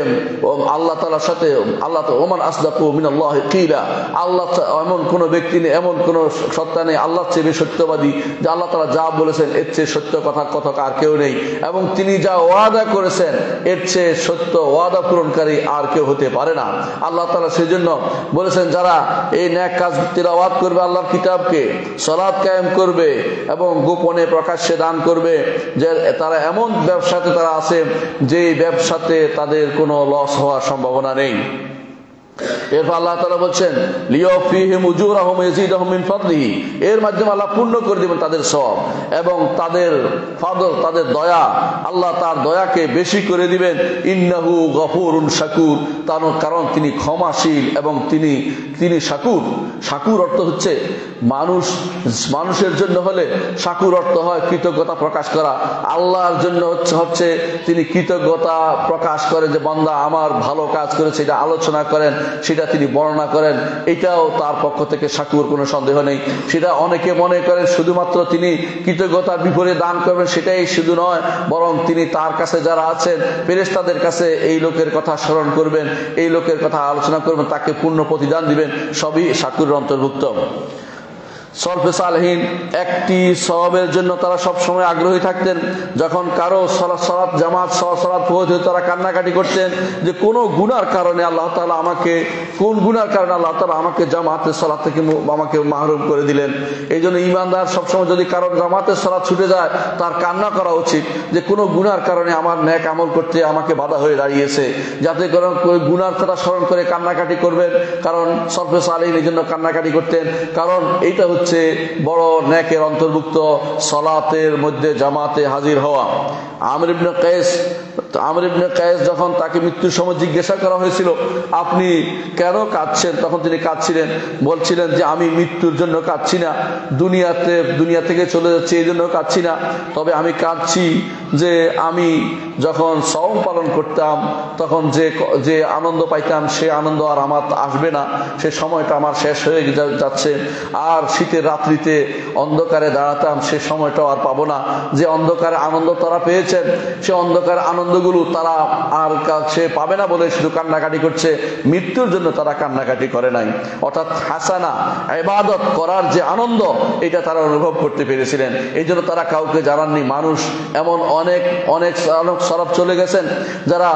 Speaker 1: আল্লাহ তালার সাথে, আল্লাহ ওমান আসদাকু মিনাল্লাহ কিলা। আল্লাহ এমন কোনো ব্যক্তি নেই, এমন কোনো সত্তা নেই আল্লাহ চেয়ে সত্যবাদী, যে আল্লাহ তালা যা বলেছেন এর চেয়ে সত্য কথা কথা আর কেউ নেই। এবং তিনি যা ওয়াদা করেছেন, এর চেয়ে সত্য ওয়াদা পূরণকারী আর কেউ হতে পারে না। আল্লাহ তালা সেই জন্য বলেছেন, যারা এই ন্যাক কাজ তিলাওয়াত করবে আল্লাহর কিতাবকে সলাদ কায়েম করবে এবং গোপনে প্রকাশ্যে দান করবে যে তারা এমন ব্যবসাতে তারা আছে যে ব্যবসাতে তাদের কোনো লস হওয়ার সম্ভাবনা নেই। এরপর আল্লাহ তালা বলছেন এর মাধ্যমে আল্লাহ পূর্ণ করে দিবেন তাদের সব এবং তাদের ফাদর তাদের দয়া, আল্লাহ তার দয়াকে বেশি করে দিবেন। ইন্নাহু গফুরুন শাকুর। তার কারণ তিনি ক্ষমাশীল এবং তিনি তিনি শাকুর। শাকুর অর্থ হচ্ছে মানুষ, মানুষের জন্য হলে শাকুর অর্থ হয় কৃতজ্ঞতা প্রকাশ করা। আল্লাহর জন্য হচ্ছে হচ্ছে তিনি কৃতজ্ঞতা প্রকাশ করে যে, বন্দা আমার ভালো কাজ করেছে, এটা আলোচনা করেন সেটা তিনি বর্ণনা করেন। এটাও তার পক্ষ থেকে সাকুর কোনো সন্দেহ নেই। সেটা অনেকে মনে করেন শুধুমাত্র তিনি কৃতজ্ঞতা বিপরীত দান করবেন, সেটাই শুধু নয়, বরং তিনি তার কাছে যারা আছেন ফেরেস্তাদের কাছে এই লোকের কথা স্মরণ করবেন, এই লোকের কথা আলোচনা করবেন, তাকে পূর্ণ প্রতিদান দিবেন, সবই সাকুরের অন্তর্ভুক্ত। সলফে সালহীন, একটি সবের জন্য তারা সব সময় আগ্রহী থাকতেন। যখন কারও সলাৎ, জামাত সলাৎ পৌঁছে তারা কান্নাকাটি করতেন যে, কোনো গুনার কারণে আল্লাহ তালা আমাকে কোন গুনার কারণে আল্লাহ তালা আমাকে জামাতের সলাৎ থেকে আমাকে মাহরুম করে দিলেন? এই জন্য ইমানদার সবসময় যদি কারও জামাতের সলাৎ ছুটে যায়, তার কান্না করা উচিত যে, কোনো গুনার কারণে আমার ন্যাক আমল করতে আমাকে বাধা হয়ে দাঁড়িয়েছে। যাতে গুনার কথা স্মরণ করে কান্নাকাটি করবেন। কারণ সলফে সালহীন এই জন্য কান্নাকাটি করতেন। কারণ এইটা হচ্ছে হচ্ছে বড় ন্যাকের অন্তর্ভুক্ত সলাতের মধ্যে জামাতে হাজির হওয়া। আমর ইবনে কায়েস, আমর কায়েস যখন তাকে মৃত্যুর সময় জিজ্ঞাসা করা হয়েছিল, আপনি কেন কাঁদছেন? তখন তিনি কাঁদছিলেন, বলছিলেন যে, আমি মৃত্যুর জন্য কাঁদছি না। দুনিয়াতে, দুনিয়া থেকে চলে যাচ্ছি, এই জন্য কাঁদছি না। তবে আমি কাঁদছি যে, আমি যখন সম পালন করতাম, তখন যে যে আনন্দ পাইতাম, সে আনন্দ আর আমার আসবে না। সে সময়টা আমার শেষ হয়ে যাচ্ছে। আর শীতের রাত্রিতে অন্ধকারে দাঁড়াতাম, সে সময়টাও আর পাবো না। যে অন্ধকারে আনন্দ তারা পেয়েছেন, সে অন্ধকার আনন্দগুলো তারা আর সে পাবে না বলে শুধু কান্নাকাটি করছে। মৃত্যুর জন্য তারা কান্নাকাটি করে নাই। অর্থাৎ হাসানা এবাদত করার যে আনন্দ, এটা তারা অনুভব করতে পেরেছিলেন। এই জন্য তারা কাউকে জানাননি। মানুষ এমন অনেক অনেক সরব চলে গেছেন, যারা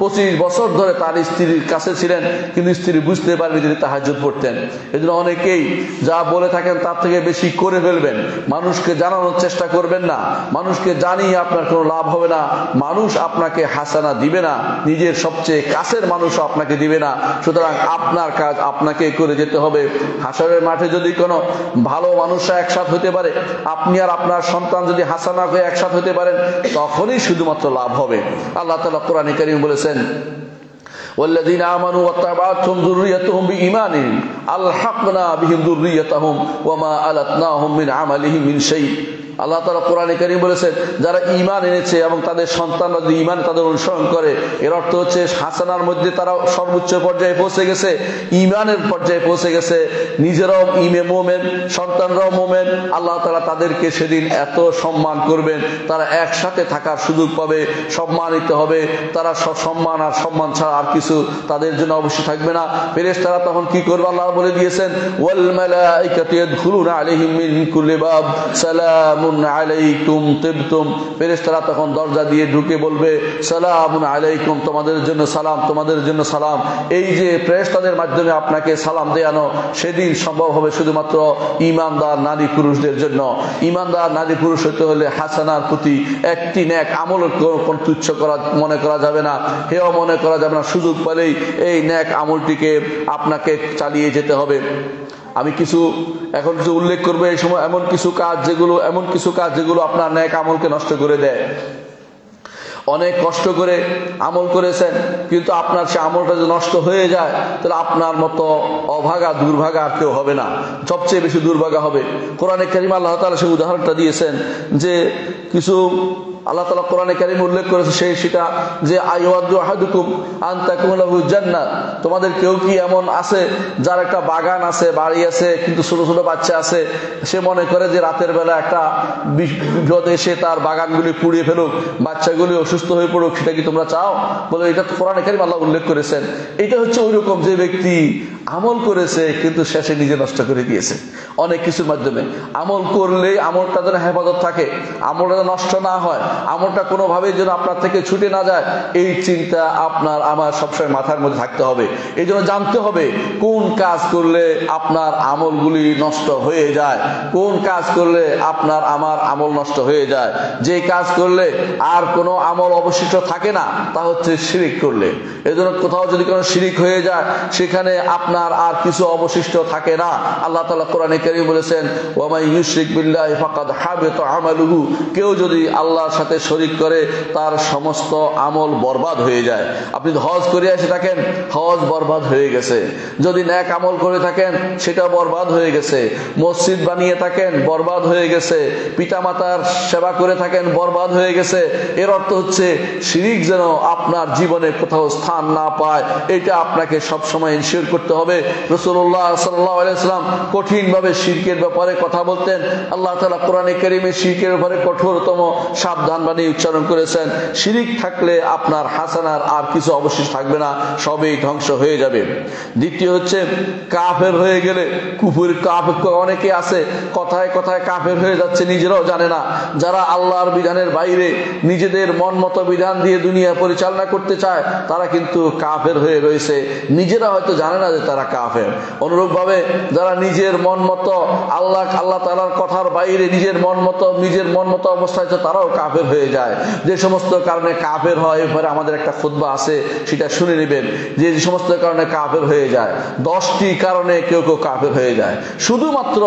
Speaker 1: পঁচিশ বছর ধরে তার স্ত্রীর কাছে ছিলেন, কিন্তু স্ত্রী বুঝতে পারেনি তিনি তাহাজুদ পড়তেন। এই অনেকেই যা বলে থাকেন তার থেকে বেশি করে ফেলবেন। মানুষকে জানানোর চেষ্টা করবেন না। মানুষকে জানিয়ে আপনার কোনো লাভ হবে না। মানুষ আপনাকে হাসানা দিবে না। নিজের সবচেয়ে কাছের মানুষও আপনাকে দিবে না। সুতরাং আপনার কাজ আপনাকে করে যেতে হবে। হাসানের মাঠে যদি কোনো ভালো মানুষরা একসাথ হতে পারে, আপনি আর আপনার সন্তান যদি হাসানা হয়ে একসাথ হতে পারেন, তখনই শুধুমাত্র লাভ হবে। আল্লাহ তালা কোরআন করিম বলেছেন والذين آمنوا واتبعتهم ذريتهم بإيمان. ألحقنا بهم ذريتهم وما ألتناهم من عملهم من شيء. আল্লাহ তালা কোরআনে কারিম বলেছেন, যারা ইমান এনেছে এবং তাদের সন্তানরা যদি ইমান তাদের অনুসরণ করে, এর অর্থ হচ্ছে হাসানার মধ্যে তারা সর্বোচ্চ পর্যায়ে পৌঁছে গেছে ইমানের পর্যায়ে পৌঁছে গেছে, নিজেরাও ইমে মোমেন, সন্তানরাও মোমেন, আল্লাহ তালা তাদেরকে সেদিন এত সম্মান করবেন, তারা একসাথে থাকার সুযোগ পাবে, সম্মানিত হবে, তারা সব সম্মান আর সম্মান ছাড়া আর কিছু তাদের জন্য অবশ্যই থাকবে না। ফেরেস তারা তখন কি করবে? আল্লাহ বলে দিয়েছেন, ওয়াল মালাইকাতু ইয়াদখুলুনা আলাইহিম সালাম সালামুন আলাইকুম তিবতুম। তখন দরজা দিয়ে ঢুকে বলবে, সালামুন আলাইকুম, তোমাদের জন্য সালাম, তোমাদের জন্য সালাম। এই যে ফেরেশতাদের মাধ্যমে আপনাকে সালাম দেয়ানো সেদিন সম্ভব হবে শুধুমাত্র ইমানদার নারী পুরুষদের জন্য। ইমানদার নারী পুরুষ হতে হলে হাসানার প্রতি একটি ন্যাক আমল তুচ্ছ করা, মনে করা যাবে না। হেও মনে করা যাবে না, সুযোগ পেলেই এই ন্যাক আমলটিকে আপনাকে চালিয়ে যেতে হবে। আমি কিছু এখন কিছু উল্লেখ করব, এই সময় এমন কিছু কাজ যেগুলো, এমন কিছু কাজ যেগুলো আপনার ন্যাক আমলকে নষ্ট করে দেয়। অনেক কষ্ট করে আমল করেছেন, কিন্তু আপনার সে আমলটা যদি নষ্ট হয়ে যায়, তাহলে আপনার মতো অভাগা, দুর্ভাগা আর কেউ হবে না। সবচেয়ে বেশি দুর্ভাগা হবে। কোরআনে কারিম আল্লাহ তালা সে উদাহরণটা দিয়েছেন যে কিছু আল্লাহ তালা কোরআনে কারিম উল্লেখ করেছে সেই সেটা যে আইহাদুকুম আন্তাকুমলাহু জান্নাত। তোমাদের কেউ কি এমন আছে যার একটা বাগান আছে, বাড়ি আছে, কিন্তু ছোট ছোট বাচ্চা আছে? সে মনে করে যে, রাতের বেলা একটা বিপদ এসে তার বাগানগুলি পুড়িয়ে ফেলুক, বাচ্চাগুলি অসুস্থ হয়ে পড়ুক, সেটা কি তোমরা চাও? বলে, এটা কোরআনে কারিম আল্লাহ উল্লেখ করেছেন। এটা হচ্ছে ওই রকম যে ব্যক্তি আমল করেছে, কিন্তু শেষে নিজে নষ্ট করে দিয়েছে। অনেক কিছুর মাধ্যমে। আমল করলে আমলটা যেন হেফাজত থাকে, আমলটা নষ্ট না হয়। আমলটা কোনোভাবে যেন আপনার থেকে ছুটে না যায়। এই চিন্তা আপনার, আমার সবসময় মাথার মধ্যে থাকতে হবে। এই জন্য জানতে হবে, কোন কাজ করলে আপনার আমলগুলি নষ্ট হয়ে যায়? কোন কাজ করলে আপনার, আমার আমল নষ্ট হয়ে যায়? যে কাজ করলে আর কোনো আমল অবশিষ্ট থাকে না, তা হচ্ছে শিরিক করলে। এই জন্য কোথাও যদি কোনো শিরিক হয়ে যায়, সেখানে আপনার আর কিছু অবশিষ্ট থাকে না। আল্লাহ তালা কোরআনে কেরিম বলেছেন ওয়ামাই ইউশরিক বিল্লাহি ফাকাদ হাবিতা আমালুহু। কেউ যদি আল্লাহর সাথে শরিক করে, তার সমস্ত আমল বরবাদ হয়ে যায়। আপনি হজ করে এসে থাকেন, হজ বরবাদ হয়ে গেছে। যদি ন্যাক আমল করে থাকেন, সেটা বরবাদ হয়ে গেছে। মসজিদ বানিয়ে থাকেন, বরবাদ হয়ে গেছে। পিতামাতার সেবা করে থাকেন, বরবাদ হয়ে গেছে। এর অর্থ হচ্ছে, শিরিক যেন আপনার জীবনে কোথাও স্থান না পায়, এটা আপনাকে সবসময় ইনশিওর করতে হবে। রসুল্লাহ সাল্লাম কঠিন ভাবে শিরকের ব্যাপারে কথা বলতেন। আল্লাহ তালা কোরআনে কেরিমে শিরকের ব্যাপারে কঠোরতম সাবধান বানিয়ে উচ্চারণ করেছেন, শিরিক থাকলে আপনার হাসানার আর কিছু অবশিষ্ট থাকবে না, সবই ধ্বংস হয়ে যাবে। দ্বিতীয় হচ্ছে, কাফের হয়ে গেলে, কাফের অনেকে আছে, কথায় কথায় কাফের হয়ে যাচ্ছে, নিজেরাও জানে না। যারা আল্লাহর বিধানের বাইরে নিজেদের মন মতো বিধান দিয়ে দুনিয়া পরিচালনা করতে চায়, তারা কিন্তু কাফের হয়ে রয়েছে। নিজেরা হয়তো জানে না যে তারা কাফের। অনুরূপ ভাবে যারা নিজের মন মতো আল্লাহ আল্লাহ তালার কথার বাইরে নিজের মন মতো, নিজের মন মতো অবস্থায় তারাও কাফের হয়ে যায়। যে সমস্ত কারণে কাফের হয়, এরপরে আমাদের একটা খুদ্া আছে, সেটা শুনে নেবেন। যে সমস্ত কারণে কাফের হয়ে যায়, দশটি কারণে কেউ কেউ কাফের হয়ে যায়। শুধুমাত্র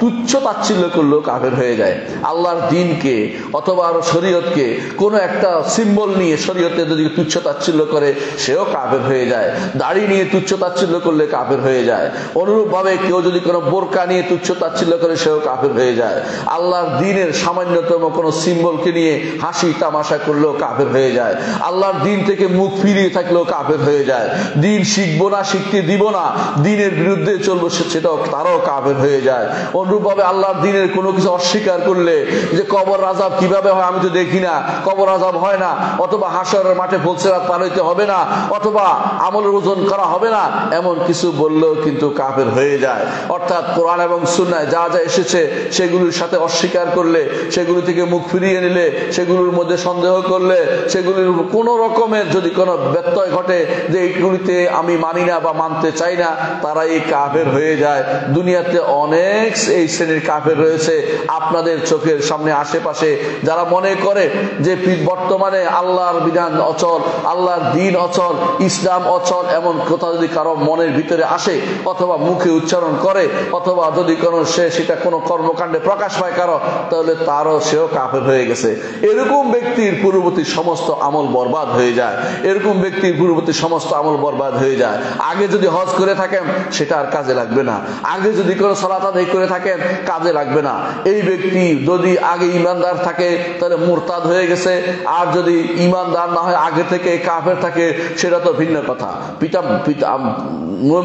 Speaker 1: তুচ্ছ তাচ্ছিল্য করলেও কাফের হয়ে যায়। আল্লাহর দিনকে অথবা আরও শরীয়তকে কোনো একটা সিম্বল নিয়ে শরীয়তে যদি তুচ্ছ তাচ্ছিল্য করে, সেও কাফের হয়ে যায়। দাড়ি নিয়ে তুচ্ছ তাচ্ছিল্য করলে কাফের হয়ে যায়। অনুরূপ ভাবে কেউ যদি কোনো বোরকা নিয়ে তুচ্ছ তাচ্ছিল্য করে, সেও কাফের হয়ে যায়। আল্লাহর দিনের সামান্যতম কোনো সিম্বলকে নিয়ে হাসি তামাশা করলেও কাফের হয়ে যায়। আল্লাহর দিন থেকে মুখ ফিরিয়ে থাকলেও কাফের হয়ে যায়। দিন শিখব না, শিখতে দিব না, দিনের বিরুদ্ধে চলবো সেটাও তারাও কাফের হয়ে যায়। অনুরূপভাবে আল্লাহর দিনের কোনো কিছু অস্বীকার করলে যে কবর রাজাব কীভাবে হয় আমি তো দেখি না, কবর রাজাব হয় না, অথবা হাসরের মাঠে ফুলসেরাত পার হইতে হবে না, অথবা আমলের ওজন করা হবে না, এমন কিছু বললেও কিন্তু কাফের হয়ে যায়। অর্থাৎ কোরআন এবং সুন্নায় যা যা এসেছে, সেগুলির সাথে অস্বীকার করলে, সেগুলি থেকে মুখ ফিরিয়ে নিলে সেগুলোর মধ্যে সন্দেহ করলে সেগুলির কোনো রকমের যদি কোনো ব্যত্যয় ঘটে যে এইগুলিতে আমি মানি না বা মানতে চাই না তারা এই কাফের হয়ে যায়। দুনিয়াতে অনেক এই শ্রেণির কাফের রয়েছে আপনাদের চোখের সামনে আশেপাশে, যারা মনে করে যে বর্তমানে আল্লাহর বিধান অচল, আল্লাহর দিন অচল, ইসলাম অচল, এমন কথা যদি কারও মনের ভিতরে আসে, অথবা মুখে উচ্চারণ করে, অথবা যদি কোনো সে সেটা কোনো কর্মকাণ্ডে প্রকাশ পায় কারও, তাহলে তারও সেও কাফের হয়ে গেছে। এরকম ব্যক্তির পূর্ববর্তী সমস্ত আমল বরবাদ হয়ে যায়। এরকম ব্যক্তির পূর্ববর্তী সমস্ত আমল বরবাদ হয়ে যায়। আগে যদি হজ করে থাকেন, সেটা আর কাজে লাগবে না। আগে যদি কোনো সলাত আদায় করে থাকেন, কাজে লাগবে না। এই ব্যক্তি যদি আগে ইমানদার থাকে, তাহলে মোরতাদ হয়ে গেছে। আর যদি ইমানদার না হয়, আগে থেকে কাফের থাকে, সেটা তো ভিন্ন কথা। পিতা পিতা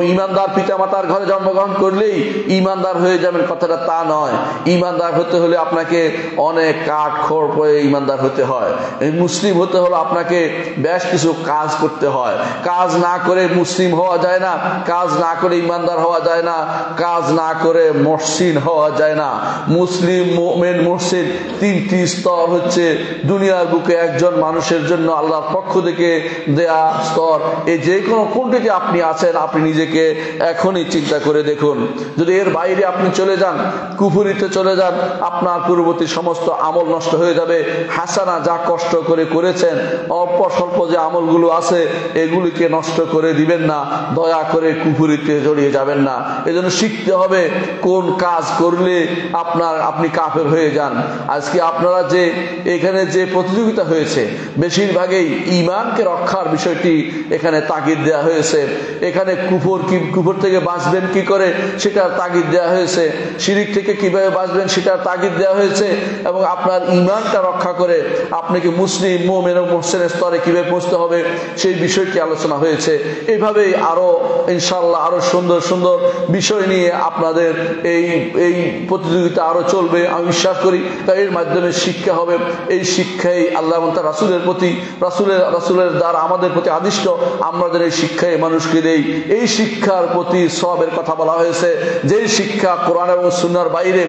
Speaker 1: ইমানদার পিতা মাতার ঘরে জন্মগ্রহণ করলেই ইমানদার হয়ে যাবেন। কথাটা তা নয়। ইমানদার হতে হলে আপনাকে অনেক কাঠ খড় পরে ইমানদার হতে হয়। এই মুসলিম হতে হলে আপনাকে বেশ কিছু কাজ করতে হয়। কাজ না করে মুসলিম হওয়া যায় না, কাজ না করে ইমানদার হওয়া যায় না, কাজ না করে মসজিদ হওয়া যায় না। মুসলিম, মোমেন মসজিদ তিনটি স্তর হচ্ছে দুনিয়ার বুকে একজন মানুষের জন্য আল্লাহর পক্ষ থেকে দেয়া স্তর। এই যে কোনো কোনটিতে আপনি আছেন, আপনি নিজেকে এখনই চিন্তা করে দেখুন। যদি এর বাইরে আপনি চলে যান, কুফুরিতে চলে যান, আপনার পূর্ববর্তী সমস্ত আমল নষ্ট হয়ে যাবে। হাসানা যা কষ্ট করে করেছেন অল্প স্বল্প যে আমলগুলো আছে, এগুলিকে নষ্ট করে দিবেন না, দয়া করে কুফুরিতে জড়িয়ে যাবেন না। এজন্য শিখতে হবে কোন কাজ করলে আপনার, আপনি কাফের হয়ে যান। আজকে আপনারা যে, এখানে যে প্রতিযোগিতা হয়েছে, বেশিরভাগই ইমানকে রক্ষার বিষয়টি এখানে তাগিদ দেওয়া হয়েছে। এখানে কুফর কি, কুফর থেকে বাঁচবেন কি করে, সেটার তাগিদ দেওয়া হয়েছে। শিরিক থেকে কীভাবে বাঁচবেন, সেটার তাগিদ দেওয়া হয়েছে। এবং আপনার ইমানটা রক্ষা করে আপনাকে মুসলিম, মোমেন মোহসেনের স্তরে কীভাবে পৌঁছতে হবে সেই বিষয়টি আলোচনা হয়েছে। এইভাবেই আরও ইনশাল্লাহ আরও সুন্দর সুন্দর বিষয় নিয়ে আপনাদের এই এই প্রতিযোগিতা আরও চলবে। আমি বিশ্বাস করি তাই এর মাধ্যমে শিক্ষা হবে। এই শিক্ষাই আল্লাহ তার রাসুলের প্রতি, রাসুলের রাসুলের দ্বারা আমাদের প্রতি আদিষ্ট, আমাদের এই শিক্ষায় মানুষকে দেই। এই শিক্ষার প্রতি সবের কথা বলা হয়েছে। যেই শিক্ষা কোরআন এবং সুনার বাইরে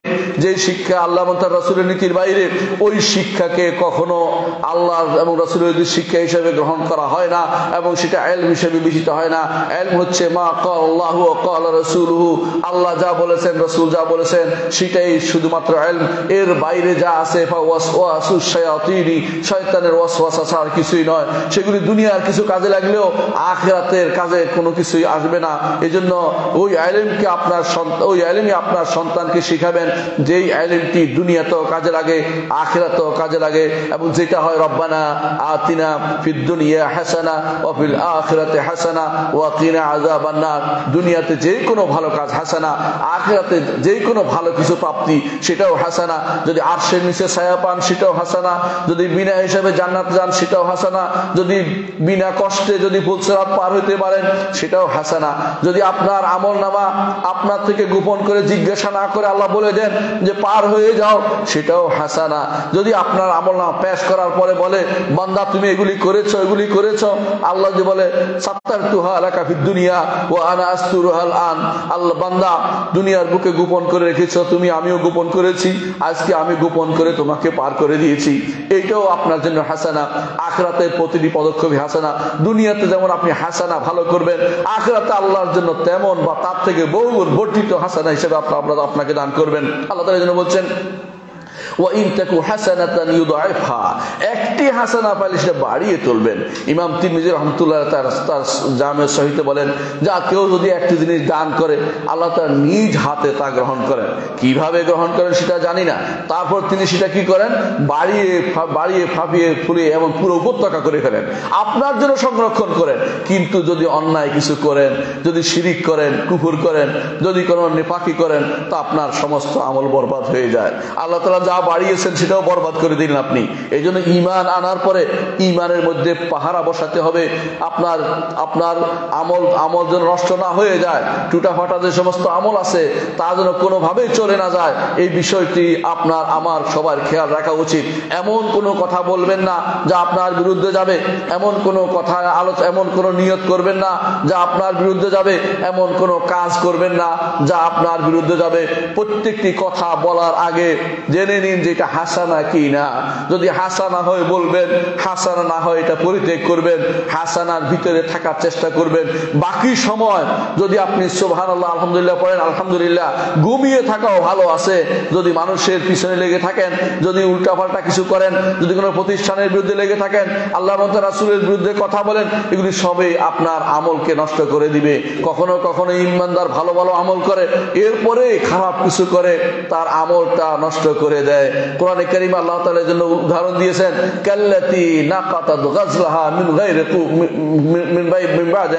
Speaker 1: যে শিক্ষা আল্লাহ তার রসুলের নীতির বাইরে, ওই শিক্ষাকে কখনো আল্লাহ এবং রসুলের শিক্ষা হিসেবে গ্রহণ করা হয় না এবং সেটা এলম হিসেবে বিচিত হয় না। এলম হচ্ছে মা আল্লাহ কল রসুলহু। আল্লাহ যা বলেছেন, রসুল যা বলেছেন, সেটাই শুধুমাত্র এলম। এর বাইরে যা আছে শয়তানের ওয়াসওয়াসা ছাড়া কিছুই নয়। সেগুলি দুনিয়ার কিছু কাজে লাগলেও আখরাতের কাজে কোনো কিছুই আসবে না। এজন্য ওই আইলেমকে আপনার ওই আইলেমই আপনার সন্তানকে শিখাবেন, যেই আইলেমটি দুনিয়াতেও কাজে লাগে, আখেরাতেও কাজে লাগে এবং যেটা হয়, রব্বানা আতিনা ফিদ্দুনিয়া হাসানা ওয়াফিল আখিরাতে হাসানা ওয়াকিনা আযাবান্নার দুনিয়াতে যে কোনো ভালো কাজ হাসানা, আখিরাতে যে কোনো ভালো কিছু প্রাপ্তি সেটাও হাসানা। যদি আরশের নিচে ছায়া পান, সেটাও হাসানা। যদি বিনা হিসাবে জান্নাত যান, সেটাও হাসানা। যদি বিনা কষ্টে যদি ফুলসেরাত পার হইতে পারেন, সেটাও হাসানা। যদি আপনার আমল নামা আপনার থেকে গোপন করে জিজ্ঞাসা না করে আল্লাহ বলে দেন যে পার হয়ে যাও, সেটাও হাসানা। যদি আপনার আমল নামা পেশ করার পরে বলে, বান্দা, তুমি এগুলি করেছ এগুলি করেছ। আল্লাহ যে বলে সাত্তার তুহা আলাকাফি দুনিয়া ও আনা আস্তুরহাল আন। আল্লাহ, বান্দা, দুনিয়ার বুকে গোপন করে রেখেছ, তুমি, আমিও গোপন করেছি, আজকে আমি গোপন করে তোমাকে পার করে দিয়েছি। এইটাও আপনার জন্য হাসানা। আখরাতে প্রতিটি পদক্ষেপই হাসানা। দুনিয়াতে যেমন আপনি হাসানা ভালো করবেন, আখরাতে আল্লাহর জন্য তেমন বা তার থেকে বহুগুণ বর্ধিত হাসানা হিসেবে আপনার আপনাকে দান করবেন। আল্লাহ তালা জন্য বলছেন একটি হাসানা পাইলে সেটা বাড়িয়ে তুলবেন। ইমাম তিরমিজি রহমতুল্লাহ তার তার জামের সহিত বলেন, যা কেউ যদি একটি জিনিস দান করে, আল্লাহ তার নিজ হাতে তা গ্রহণ করেন। কীভাবে গ্রহণ করেন সেটা জানি না। তারপর তিনি সেটা কি করেন? বাড়িয়ে বাড়িয়ে ফাঁপিয়ে ফুলিয়ে এমন পুরো উপত্যকা করে ফেলেন। আপনার জন্য সংরক্ষণ করেন। কিন্তু যদি অন্যায় কিছু করেন, যদি শিরিক করেন কুকুর করেন, যদি কোনো নেপাকি করেন, তা আপনার সমস্ত আমল বরবাদ হয়ে যায়। আল্লাহ তালা যা বাড়িয়েছেন সেটাও বরবাদ করে দিলেন আপনি। এই জন্য ইমান আনার পরে ইমানের মধ্যে পাহারা বসাতে হবে। আপনার আপনার আমল আমল যেন নষ্ট না হয়ে যায় টুটা ফাটা যে সমস্ত আমল আছে, তা যেন কোনোভাবেই চলে না যায়, এই বিষয়টি আপনার, আমার সবার খেয়াল রাখা উচিত। এমন কোনো কথা বলবেন না যা আপনার বিরুদ্ধে যাবে। এমন কোনো কথা আলোচ এমন কোনো নিয়ত করবেন না যা আপনার বিরুদ্ধে যাবে। এমন কোনো কাজ করবেন না যা আপনার বিরুদ্ধে যাবে। প্রত্যেকটি কথা বলার আগে জেনে নিন যে এটা হাসানা কি না? যদি হাসানা হয় বলবেন, হাসানা না হয় এটা পরিত্যাগ করবেন, হাসানার ভিতরে থাকার চেষ্টা করবেন। বাকি সময় যদি আপনি সোহান আল্লাহ আলহামদুলিল্লাহ পড়েন, আলহামদুলিল্লাহ, ঘুমিয়ে থাকাও ভালো আছে। যদি মানুষের পিছনে লেগে থাকেন, যদি উল্টাপাল্টা কিছু করেন, যদি কোনো প্রতিষ্ঠানের বিরুদ্ধে লেগে থাকেন আল্লাহ রাসুলের বিরুদ্ধে কথা বলেন, এগুলি সবই আপনার আমলকে নষ্ট করে দিবে। কখনো কখনো ইমানদার ভালো ভালো আমল করে, এরপরে খারাপ কিছু করে, তার আমলটা নষ্ট করে দেয়। কোরআনে করিম আল্লাহ তাআলার জন্য উদাহরণ দিয়েছেন, কাল্লাতি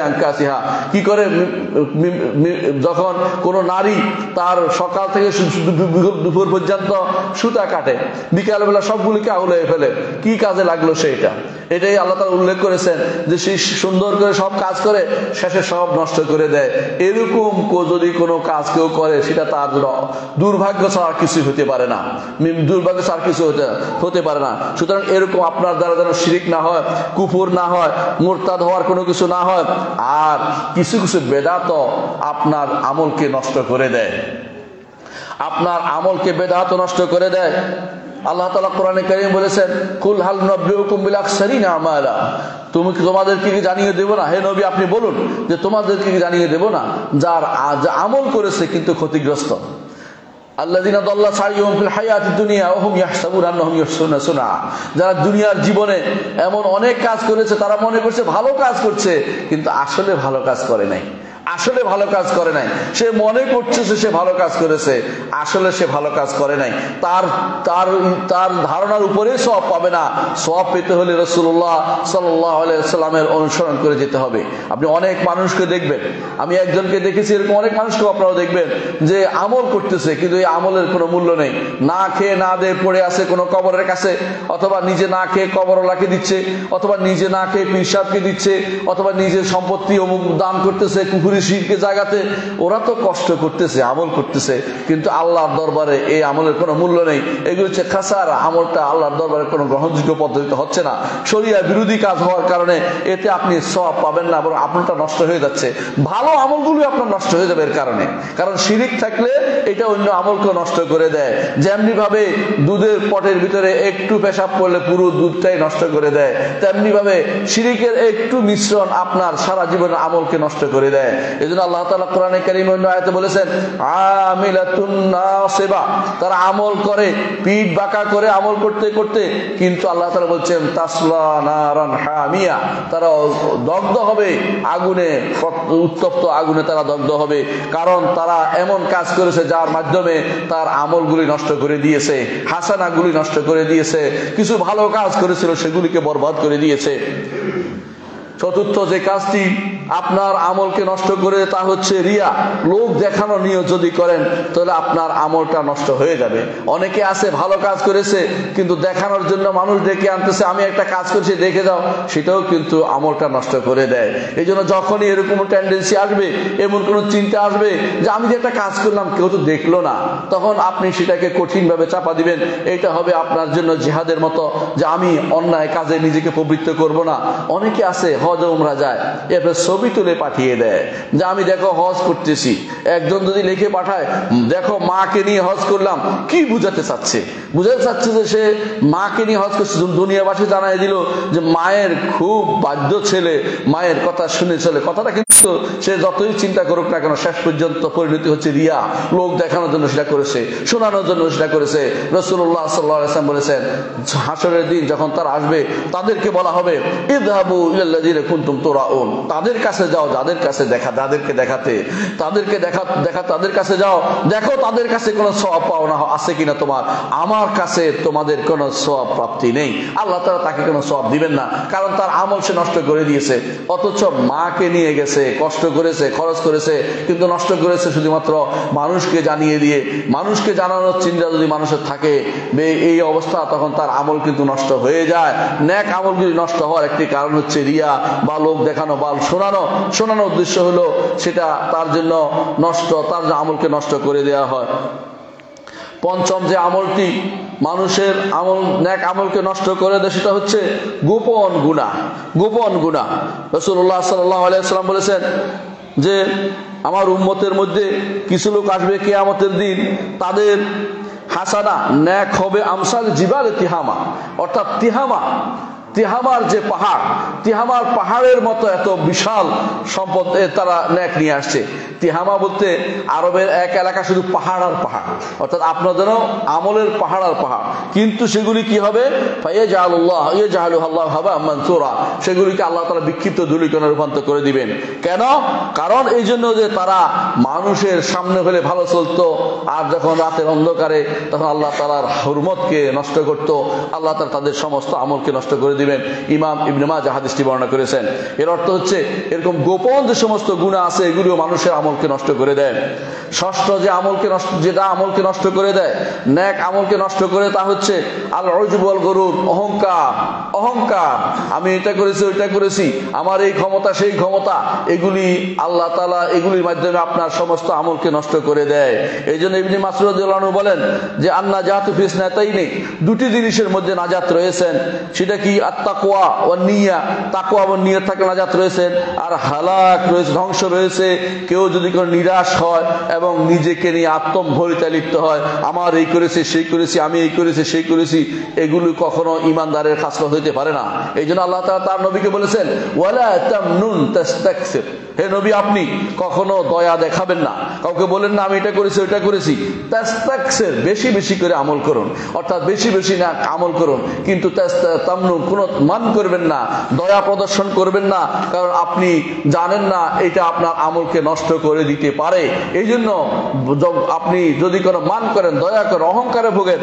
Speaker 1: আনকাসিহা। কি করে? যখন কোন নারী তার সকাল থেকে দুপুর পর্যন্ত সুতা কাটে বিকাল বেলা সবগুলিকে আগুলে ফেলে, কি কাজে লাগল সেটা এটাই আল্লাহ তালা উল্লেখ করেছেন যে সে সুন্দর করে সব কাজ করে, শেষে সব নষ্ট করে দেয়। এরকম যদি কোনো কাজ কেউ করে, সেটা তার দুর্ভাগ্য ছাড়া কিছু হতে পারে না। দুর্ভাগ্য ছাড়া কিছু হতে পারে না। সুতরাং এরকম আপনার দ্বারা যেন শিরিক না হয় কুপুর না হয়, মোরতাদ হওয়ার কোনো কিছু না হয়, আর কিছু কিছু বেদাত আপনার আমলকে নষ্ট করে দেয়। আপনার আমলকে বেদাত নষ্ট করে দেয়। আল্লাহ তালা কোরআনে কারিম বলেছেন, কুল হাল নব্বিনা আমালা। তুমি কি তোমাদেরকে কি জানিয়ে দেবো না? হে নবী, আপনি বলুন যে তোমাদেরকে কি জানিয়ে দেবো না? যার আমল করেছে কিন্তু ক্ষতিগ্রস্ত। যারা দুনিয়ার জীবনে এমন অনেক কাজ করেছে, তারা মনে করছে ভালো কাজ করছে, কিন্তু আসলে ভালো কাজ করে নাই। আসলে ভালো কাজ করে নাই। সে মনে করছে সে ভালো কাজ করেছে, আসলে সে ভালো কাজ করে নাই। তার তার তার ধারণার উপরে সব পাবে না। সব পেতে হলে রসুল্লাহ সাল্লামের অনুসরণ করে যেতে হবে। আপনি অনেক মানুষকে দেখবেন, আমি একজনকে দেখেছি, এরকম অনেক মানুষকে আপনারাও দেখবেন, যে আমল করতেছে, কিন্তু এই আমলের কোনো মূল্য নেই। না খেয়ে না দিয়ে পড়ে আছে কোনো কবরের কাছে, অথবা নিজে না খেয়ে কবরওয়ালাকে দিচ্ছে, অথবা নিজে না খেয়ে পিসাবকে দিচ্ছে, অথবা নিজের সম্পত্তি অমুক দান করতেছে, কুকুরি শিরকের জায়গাতে ওরা তো কষ্ট করতেছে, আমল করতেছে, কিন্তু আল্লাহর দরবারে এই আমলের কোনো মূল্য নেই। এগুলো হচ্ছে খাসার আমলটা আল্লাহর দরবারে কোনো গ্রহণযোগ্য পদ্ধতিতে হচ্ছে না। শরিয়া বিরোধী কাজ হওয়ার কারণে এতে আপনি সব পাবেন না, বরং আপনারটা নষ্ট হয়ে যাচ্ছে। ভালো আমলগুলো আপনার নষ্ট হয়ে যাবে এর কারণে। কারণ শিরিক থাকলে এটা অন্য আমলকে নষ্ট করে দেয়। যেমনি ভাবে দুধের পটের ভিতরে একটু পেশাব করলে পুরো দুধটাই নষ্ট করে দেয় তেমনি ভাবে শিরিকের একটু মিশ্রণ আপনার সারা জীবনের আমলকে নষ্ট করে দেয়। এই জন্য আল্লাহ তালা কোরআনে কারিম অন্য আয়তে বলেছেন সেবা তারা আমল করে, পিঠ বাঁকা করে আমল করতে করতে, কিন্তু আল্লাহ তালা বলছেন, তাসলা তারা দগ্ধ হবে, আগুনে উত্তপ্ত আগুনে তারা দগ্ধ হবে, কারণ তারা এমন কাজ করেছে যার মাধ্যমে তার আমলগুলি নষ্ট করে দিয়েছে, হাসানাগুলি নষ্ট করে দিয়েছে, কিছু ভালো কাজ করেছিল, সেগুলিকে বরবাদ করে দিয়েছে। চতুর্থ যে কাজটি আপনার আমলকে নষ্ট করে তা হচ্ছে রিয়া। লোক দেখানো নিয়ে যদি করেন, তাহলে আপনার আমলটা নষ্ট হয়ে যাবে। অনেকে আছে, ভালো কাজ করেছে, কিন্তু দেখানোর জন্য মানুষ ডেকে আনতেছে, আমি একটা কাজ করছি, দেখে যাও। সেটাও কিন্তু আমলটা নষ্ট করে দেয়। এই জন্য যখনই এরকম টেন্ডেন্সি আসবে, এমন কোনো চিন্তা আসবে যে, আমি যে একটা কাজ করলাম, কেউ তো দেখল না। তখন আপনি সেটাকে কঠিনভাবে চাপা দিবেন। এটা হবে আপনার জন্য জিহাদের মতো যে, আমি অন্যায় কাজে নিজেকে প্রবৃত্ত করব না। অনেকে আছে, হজ উমরা যায়, এরপর ছবি তুলে পাঠিয়ে দেয় যে আমি দেখো হজ করতেছি। একজন যদি লিখে পাঠায়, দেখো মাকে নিয়ে হজ করলাম, কি বুঝাতে চাচ্ছে? বুঝাতে চাচ্ছে যে সে মাকে নিয়ে হজ করছে। দুনিয়াবাসী জানাই দিল যে মায়ের খুব বাধ্য ছেলে, মায়ের কথা শুনে চলে। কথাটা কিন্তু সে যতই চিন্তা করুক না কেন, শেষ পর্যন্ত পরিণতি হচ্ছে রিয়া। লোক দেখানোর জন্য সেটা করেছে, শোনানোর জন্য সেটা করেছে। রসুল্লাহ সাল্লাম বলেছেন, হাসরের দিন যখন তারা আসবে, তাদেরকে বলা হবে ইদহাবু ইল্লাদিন কুন্তুম তোরা ওন তাদের কাছে যাও, যাদের কাছে দেখা তাদেরকে দেখাতে, তাদেরকে দেখা দেখা, তাদের কাছে যাও। দেখো, তাদের কাছে কোনো সব পাওনা আছে কিনা তোমার? আমার কাছে তোমাদের কোনো সব প্রাপ্তি নেই। আল্লাহ তারা তাকে কোনো সব দিবেন না, কারণ তার আমল সে নষ্ট করে দিয়েছে। অথচ মাকে নিয়ে গেছে, কষ্ট করেছে, খরচ করেছে, কিন্তু নষ্ট করেছে শুধুমাত্র মানুষকে জানিয়ে দিয়ে। মানুষকে জানানোর চিন্তা যদি মানুষের থাকে এই অবস্থা, তখন তার আমল কিন্তু নষ্ট হয়ে যায়। ন্যাক আমলগুলি নষ্ট হওয়ার একটি কারণ হচ্ছে রিয়া, বা লোক দেখানো, বা শোনানো শোনানোর উদ্দেশ্য হলো সেটা তার জন্য নষ্ট, তার আমলকে নষ্ট করে দেওয়া হয়। পঞ্চম যে আমলটি, মানুষের আমল, ন্যাক আমলকে নষ্ট করে দেয়, সেটা হচ্ছে গোপন গুণা গোপন গুণা রসুল্লাহ সাল্লাম বলেছেন যে, আমার উম্মতের মধ্যে কিছু লোক আসবে কেয়ামতের দিন, তাদের হাসানা, ন্যাক হবে আমসাল জিবাল তিহামা, অর্থাৎ তিহামা। তিহামার যে পাহাড়, তিহামার পাহাড়ের মতো এত বিশাল সম্পদ তারা ন্যাক নিয়ে আসছে। তিহামা বলতে আরবের এক এলাকা শুধু পাহাড় আর পাহাড়, অর্থাৎ আপনাদেরও আমলের পাহাড় আর পাহাড়। কিন্তু সেগুলি কি হবে? সেগুলিকে আল্লাহ তালা বিক্ষিপ্ত ধুলিকণে রূপান্তর করে দিবেন। কেন? কারণ এই জন্য যে তারা মানুষের সামনে হলে ভালো চলতো, আর যখন রাতের অন্ধকারে তখন আল্লাহ তালার হরমতকে নষ্ট করত, আল্লাহ তালা তাদের সমস্ত আমলকে নষ্ট করে দিবেন। ইমাম ইবনেমা জাহাদিসটি বর্ণনা করেছেন। এর অর্থ হচ্ছে, এরকম গোপন যে সমস্ত গুণা আছে, এগুলিও মানুষের আমলকে নষ্ট করে দেয়। ষষ্ঠ যে আমলকে নষ্ট, যেটা আমলকে নষ্ট করে দেয়, ন্যাক আমলকে নষ্ট করে, তা হচ্ছে আল রজবল গরুর অহংকার। অহংকার। আমি এটা করেছি, ওইটা করেছি, আমার এই ক্ষমতা, সেই ক্ষমতা, এগুলি আল্লাহ তালা এগুলির মাধ্যমে আপনার সমস্ত আমলকে নষ্ট করে দেয়। এই জন্য ইবনি মাসুদ বলেন যে আন্না জাহাত ফিস নেতাই নেই দুটি জিনিসের মধ্যে নাজাত রয়েছেন। সেটা কি? আত্মাকোয়া ও নিয়া। তাকোয়া ও নিয়ে থাকলে নাজাত রয়েছেন আর হালাক রয়েছে, ধ্বংস রয়েছে। কেউ যদি কোনো নিরাশ হয় এবং নিজেকে নিয়ে আত্মভরিতা লিপ্ত হয়, আমার এই করেছে, সেই করেছি, আমি এই করেছি, সেই করেছি, এগুলো কখনো ইমানদারের খাসলত হইতে পারে না। এই জন্য আল্লাহ তালা তার নবীকে বলেছেন, ওয়ালা তামনুন তাস্তাকসির। হে নবী, আপনি কখনো দয়া দেখাবেন না। কাউকে বলেন, না, আমি এটা করেছি, ওইটা করেছি। তাস্তাকসের বেশি বেশি করে আমল করুন। অর্থাৎ বেশি বেশি না, আমল করুন। কিন্তু তামনুন কোনো মান করবেন না, দয়া প্রদর্শন করবেন না, কারণ আপনি জানেন না, এটা আপনার আমলকে নষ্ট করে দিতে পারে। এই জন্য আপনি যদি কোনো মান করেন, দয়া করেন অহংকারে ভোগেন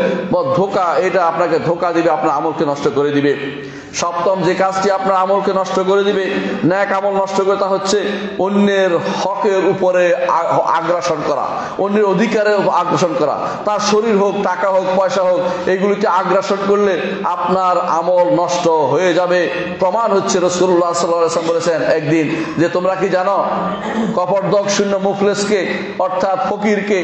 Speaker 1: ধোকা, এটা আপনাকে ধোকা দিবে, আপনার আমলকে নষ্ট করে দিবে। সপ্তম যে কাজটি আপনার আমলকে নষ্ট করে দিবে, ন্যাক আমল নষ্ট করে, তা হচ্ছে অন্যের হকের উপরে আগ্রাসন করা, অন্যের অধিকারে আগ্রাসন করা। তার শরীর হোক, টাকা হোক, পয়সা হোক, এগুলিকে আগ্রাসন করলে আপনার আমল নষ্ট হয়ে যাবে। প্রমাণ হচ্ছে রসুল্লাহ সাল্লাম বলেছেন একদিন যে তোমরা কি জানো কপরদক শূন্য মুফলেসকে, অর্থাৎ ফকিরকে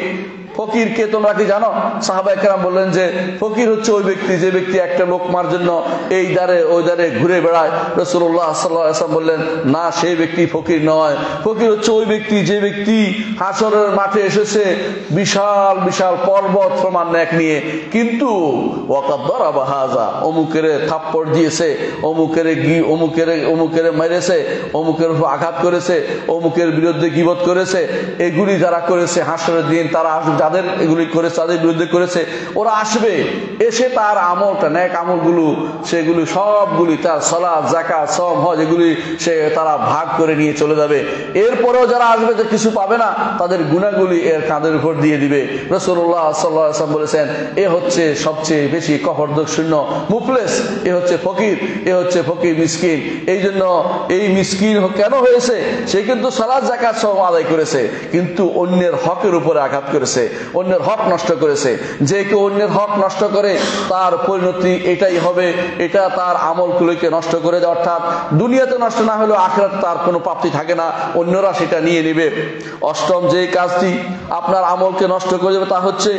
Speaker 1: ফকিরকে তোমরা কি জানো? সাহাবাই কেরাম বললেন যে, ফকির হচ্ছে ওই ব্যক্তি, যে ব্যক্তি একটা লোকমার জন্য এই দ্বারে, ওই দ্বারে ঘুরে বেড়ায়। রসুল্লাহ সাল্লাম বললেন, না, সেই ব্যক্তি ফকির নয়। ফকির হচ্ছে ওই ব্যক্তি, যে ব্যক্তি হাসরের মাঠে এসেছে, বিশাল বিশাল পর্বত প্রমাণ ন্যাক নিয়ে। কিন্তু ওয়াকাদ্দরা বাহাজা অমুকের থাপ্পড় দিয়েছে, অমুকের গি, অমুকের অমুকের মেরেছে, অমুকের উপর আঘাত করেছে, অমুকের বিরুদ্ধে গিবত করেছে। এগুলি যারা করেছে হাসরের দিন, তারা আসবে যাদের এগুলি করেছে তাদের বিরুদ্ধে করেছে, ওরা আসবে। এসে তার আমলটা, ন্যাক আমলগুলো, সেগুলি সবগুলি, তার সলা জাকা সব হজ, এগুলি সে তারা ভাগ করে নিয়ে চলে যাবে। এরপরেও যারা আসবে যে কিছু পাবে না, তাদের গুণাগুলি এর কাঁধের উপর দিয়ে দিবে। রসুল্লাহ সাল্লাম বলেছেন, এ হচ্ছে সবচেয়ে বেশি কহরদক শূন্য। মুফলেস, এ হচ্ছে ফকির, এ হচ্ছে ফকির মিসকিন। এই জন্য এই মিসকিন কেন হয়েছে? সে কিন্তু সালাদ জাকাত সব আদায় করেছে, কিন্তু অন্যের হকের উপরে আঘাত করেছে। অন্যের হক নষ্ট করেছে। যে কেউ অন্যের হক নষ্ট করে, তার পরিণতি এটাই হবে। এটা তার আমলগুলোকে নষ্ট করে দেয় অর্থাৎ দুনিয়াতে নষ্ট না হলেও আখেরাত তার কোনো প্রাপ্তি থাকে না। অন্যরা সেটা নিয়ে নেবে। অষ্টম যে কাজটি আপনার আমলকে নষ্ট করে দেবে তা হচ্ছে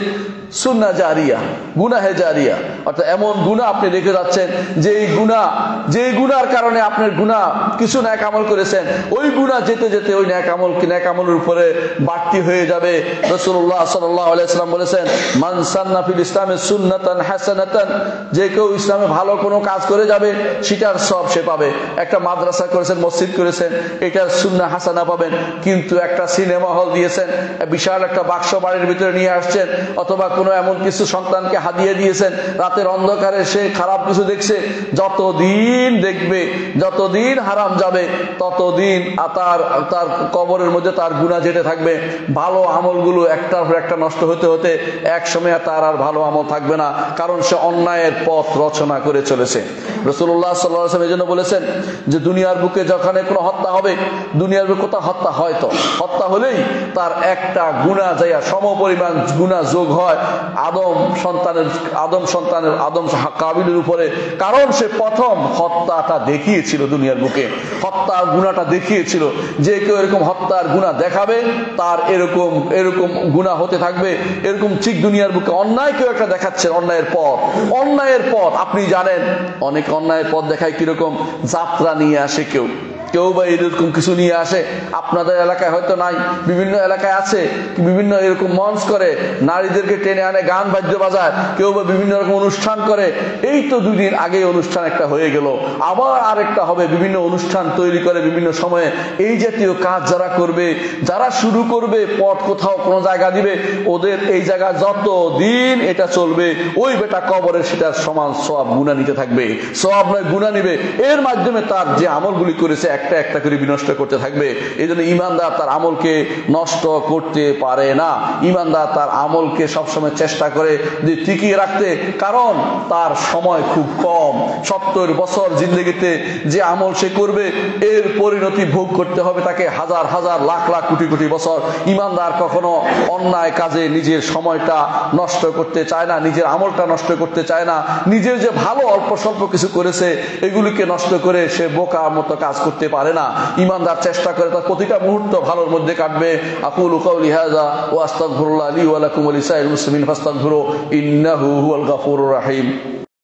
Speaker 1: সুন্না জারিয়া, গুনাহে জারিয়া। অর্থাৎ এমন গুণা আপনি রেখে যাচ্ছেন যে গুণা যে গুনার কারণে আপনার গুণা কিছু ন্যাক আমল করেছেন, ওই গুণা যেতে যেতে ওই ন্যাক আমল, ন্যাক আমলের উপরে বাড়তি হয়ে যাবে। রসুল্লাহ সাল্লাহ আলাইসালাম বলেছেন, মান সান্নাফিল ইসলামে সুন্নাতান হাসানাতান যে কেউ ইসলামে ভালো কোনো কাজ করে যাবে, সেটার সব সে পাবে। একটা মাদ্রাসা করেছেন, মসজিদ করেছেন, এটার সুন্না হাসানা পাবেন। কিন্তু একটা সিনেমা হল দিয়েছেন, বিশাল একটা বাক্স বাড়ির ভিতরে নিয়ে আসছেন, অথবা কোনো এমন কিছু সন্তানকে হাদিয়ে দিয়েছেন, রাতের অন্ধকারে সে খারাপ কিছু দেখছে, যতদিন দেখবে, যতদিন হারাম যাবে, ততদিন তার তার কবরের মধ্যে তার গুণা যেতে থাকবে। ভালো আমলগুলো একটার পর একটা নষ্ট হতে হতে এক সময় তার আর ভালো আমল থাকবে না, কারণ সে অন্যায়ের পথ রচনা করে চলেছে। রসুল্লাহ সাল্লাম এই জন্য বলেছেন যে, দুনিয়ার বুকে যখন কোনো হত্যা হবে, দুনিয়ার বুকে কোথাও হত্যা হয় তো? হত্যা হলেই তার একটা গুণা যাইয়া সম পরিমাণ গুণা যোগ হয় আদম সন্তানের আদম সন্তানের, আদম কাবিলের উপরে। কারণ সে প্রথম হত্যাটা দেখিয়েছিল দুনিয়ার বুকে। হত্যার গুণাটা দেখিয়েছিল। যে কেউ এরকম হত্যার গুণা দেখাবে, তার এরকম এরকম গুণা হতে থাকবে। এরকম ঠিক দুনিয়ার বুকে অন্যায় কেউ একটা দেখাচ্ছে অন্যায়ের পথ। অন্যায়ের পথ, আপনি জানেন, অনেক অন্যায়ের পথ দেখায় কীরকম? যাত্রা নিয়ে আসে কেউ। কেউ বা এরকম কিছু নিয়ে আসে, আপনাদের এলাকায় হয়তো নাই, বিভিন্ন এলাকায় আছে, বিভিন্ন এরকম মঞ্চ করে, নারীদেরকে টেনে আনে, গান বাদ্য বাজায়, কেউ বা বিভিন্ন রকম অনুষ্ঠান করে, এই তো দুদিন আগে অনুষ্ঠান একটা হয়ে গেল। আবার আরেকটা হবে, বিভিন্ন অনুষ্ঠান তৈরি করে বিভিন্ন সময়ে। এই জাতীয় কাজ যারা করবে, যারা শুরু করবে, পথ কোথাও কোনো জায়গা দিবে, ওদের এই জায়গা যত দিন এটা চলবে, ওই বেটা কবরের সেটার সমান সব গুণা নিতে থাকবে। সব নয়, গুণা নিবে। এর মাধ্যমে তার যে আমলগুলি করেছে একটা একটা করে বিনষ্ট করতে থাকবে। এই জন্য ইমানদার তার আমলকে নষ্ট করতে পারে না। ইমানদার তার আমলকে সবসময় চেষ্টা করে যে টিকিয়ে রাখতে। কারণ তার সময় খুব কম। সত্তর বছর জিন্দগিতে যে আমল সে করবে, এর পরিণতি ভোগ করতে হবে তাকে হাজার হাজার লাখ লাখ কোটি কোটি বছর। ইমানদার কখনো অন্যায় কাজে নিজের সময়টা নষ্ট করতে চায় না, নিজের আমলটা নষ্ট করতে চায় না। নিজের যে ভালো, অল্প স্বল্প কিছু করেছে, এগুলিকে নষ্ট করে সে বোকার মতো কাজ করতে পারে না। ইমানদার চেষ্টা করে তার প্রতিটা মুহূর্ত ভালোর মধ্যে কাটবে। আকুল কাউলি হাযা ওয়া আস্তাগফিরুল্লাহ লি ওয়া লাকুম ওয়া লিসাইরিল মুসলিমিন ফাস্তাগফিরু। ইন্নাহু হুয়াল রাহিম।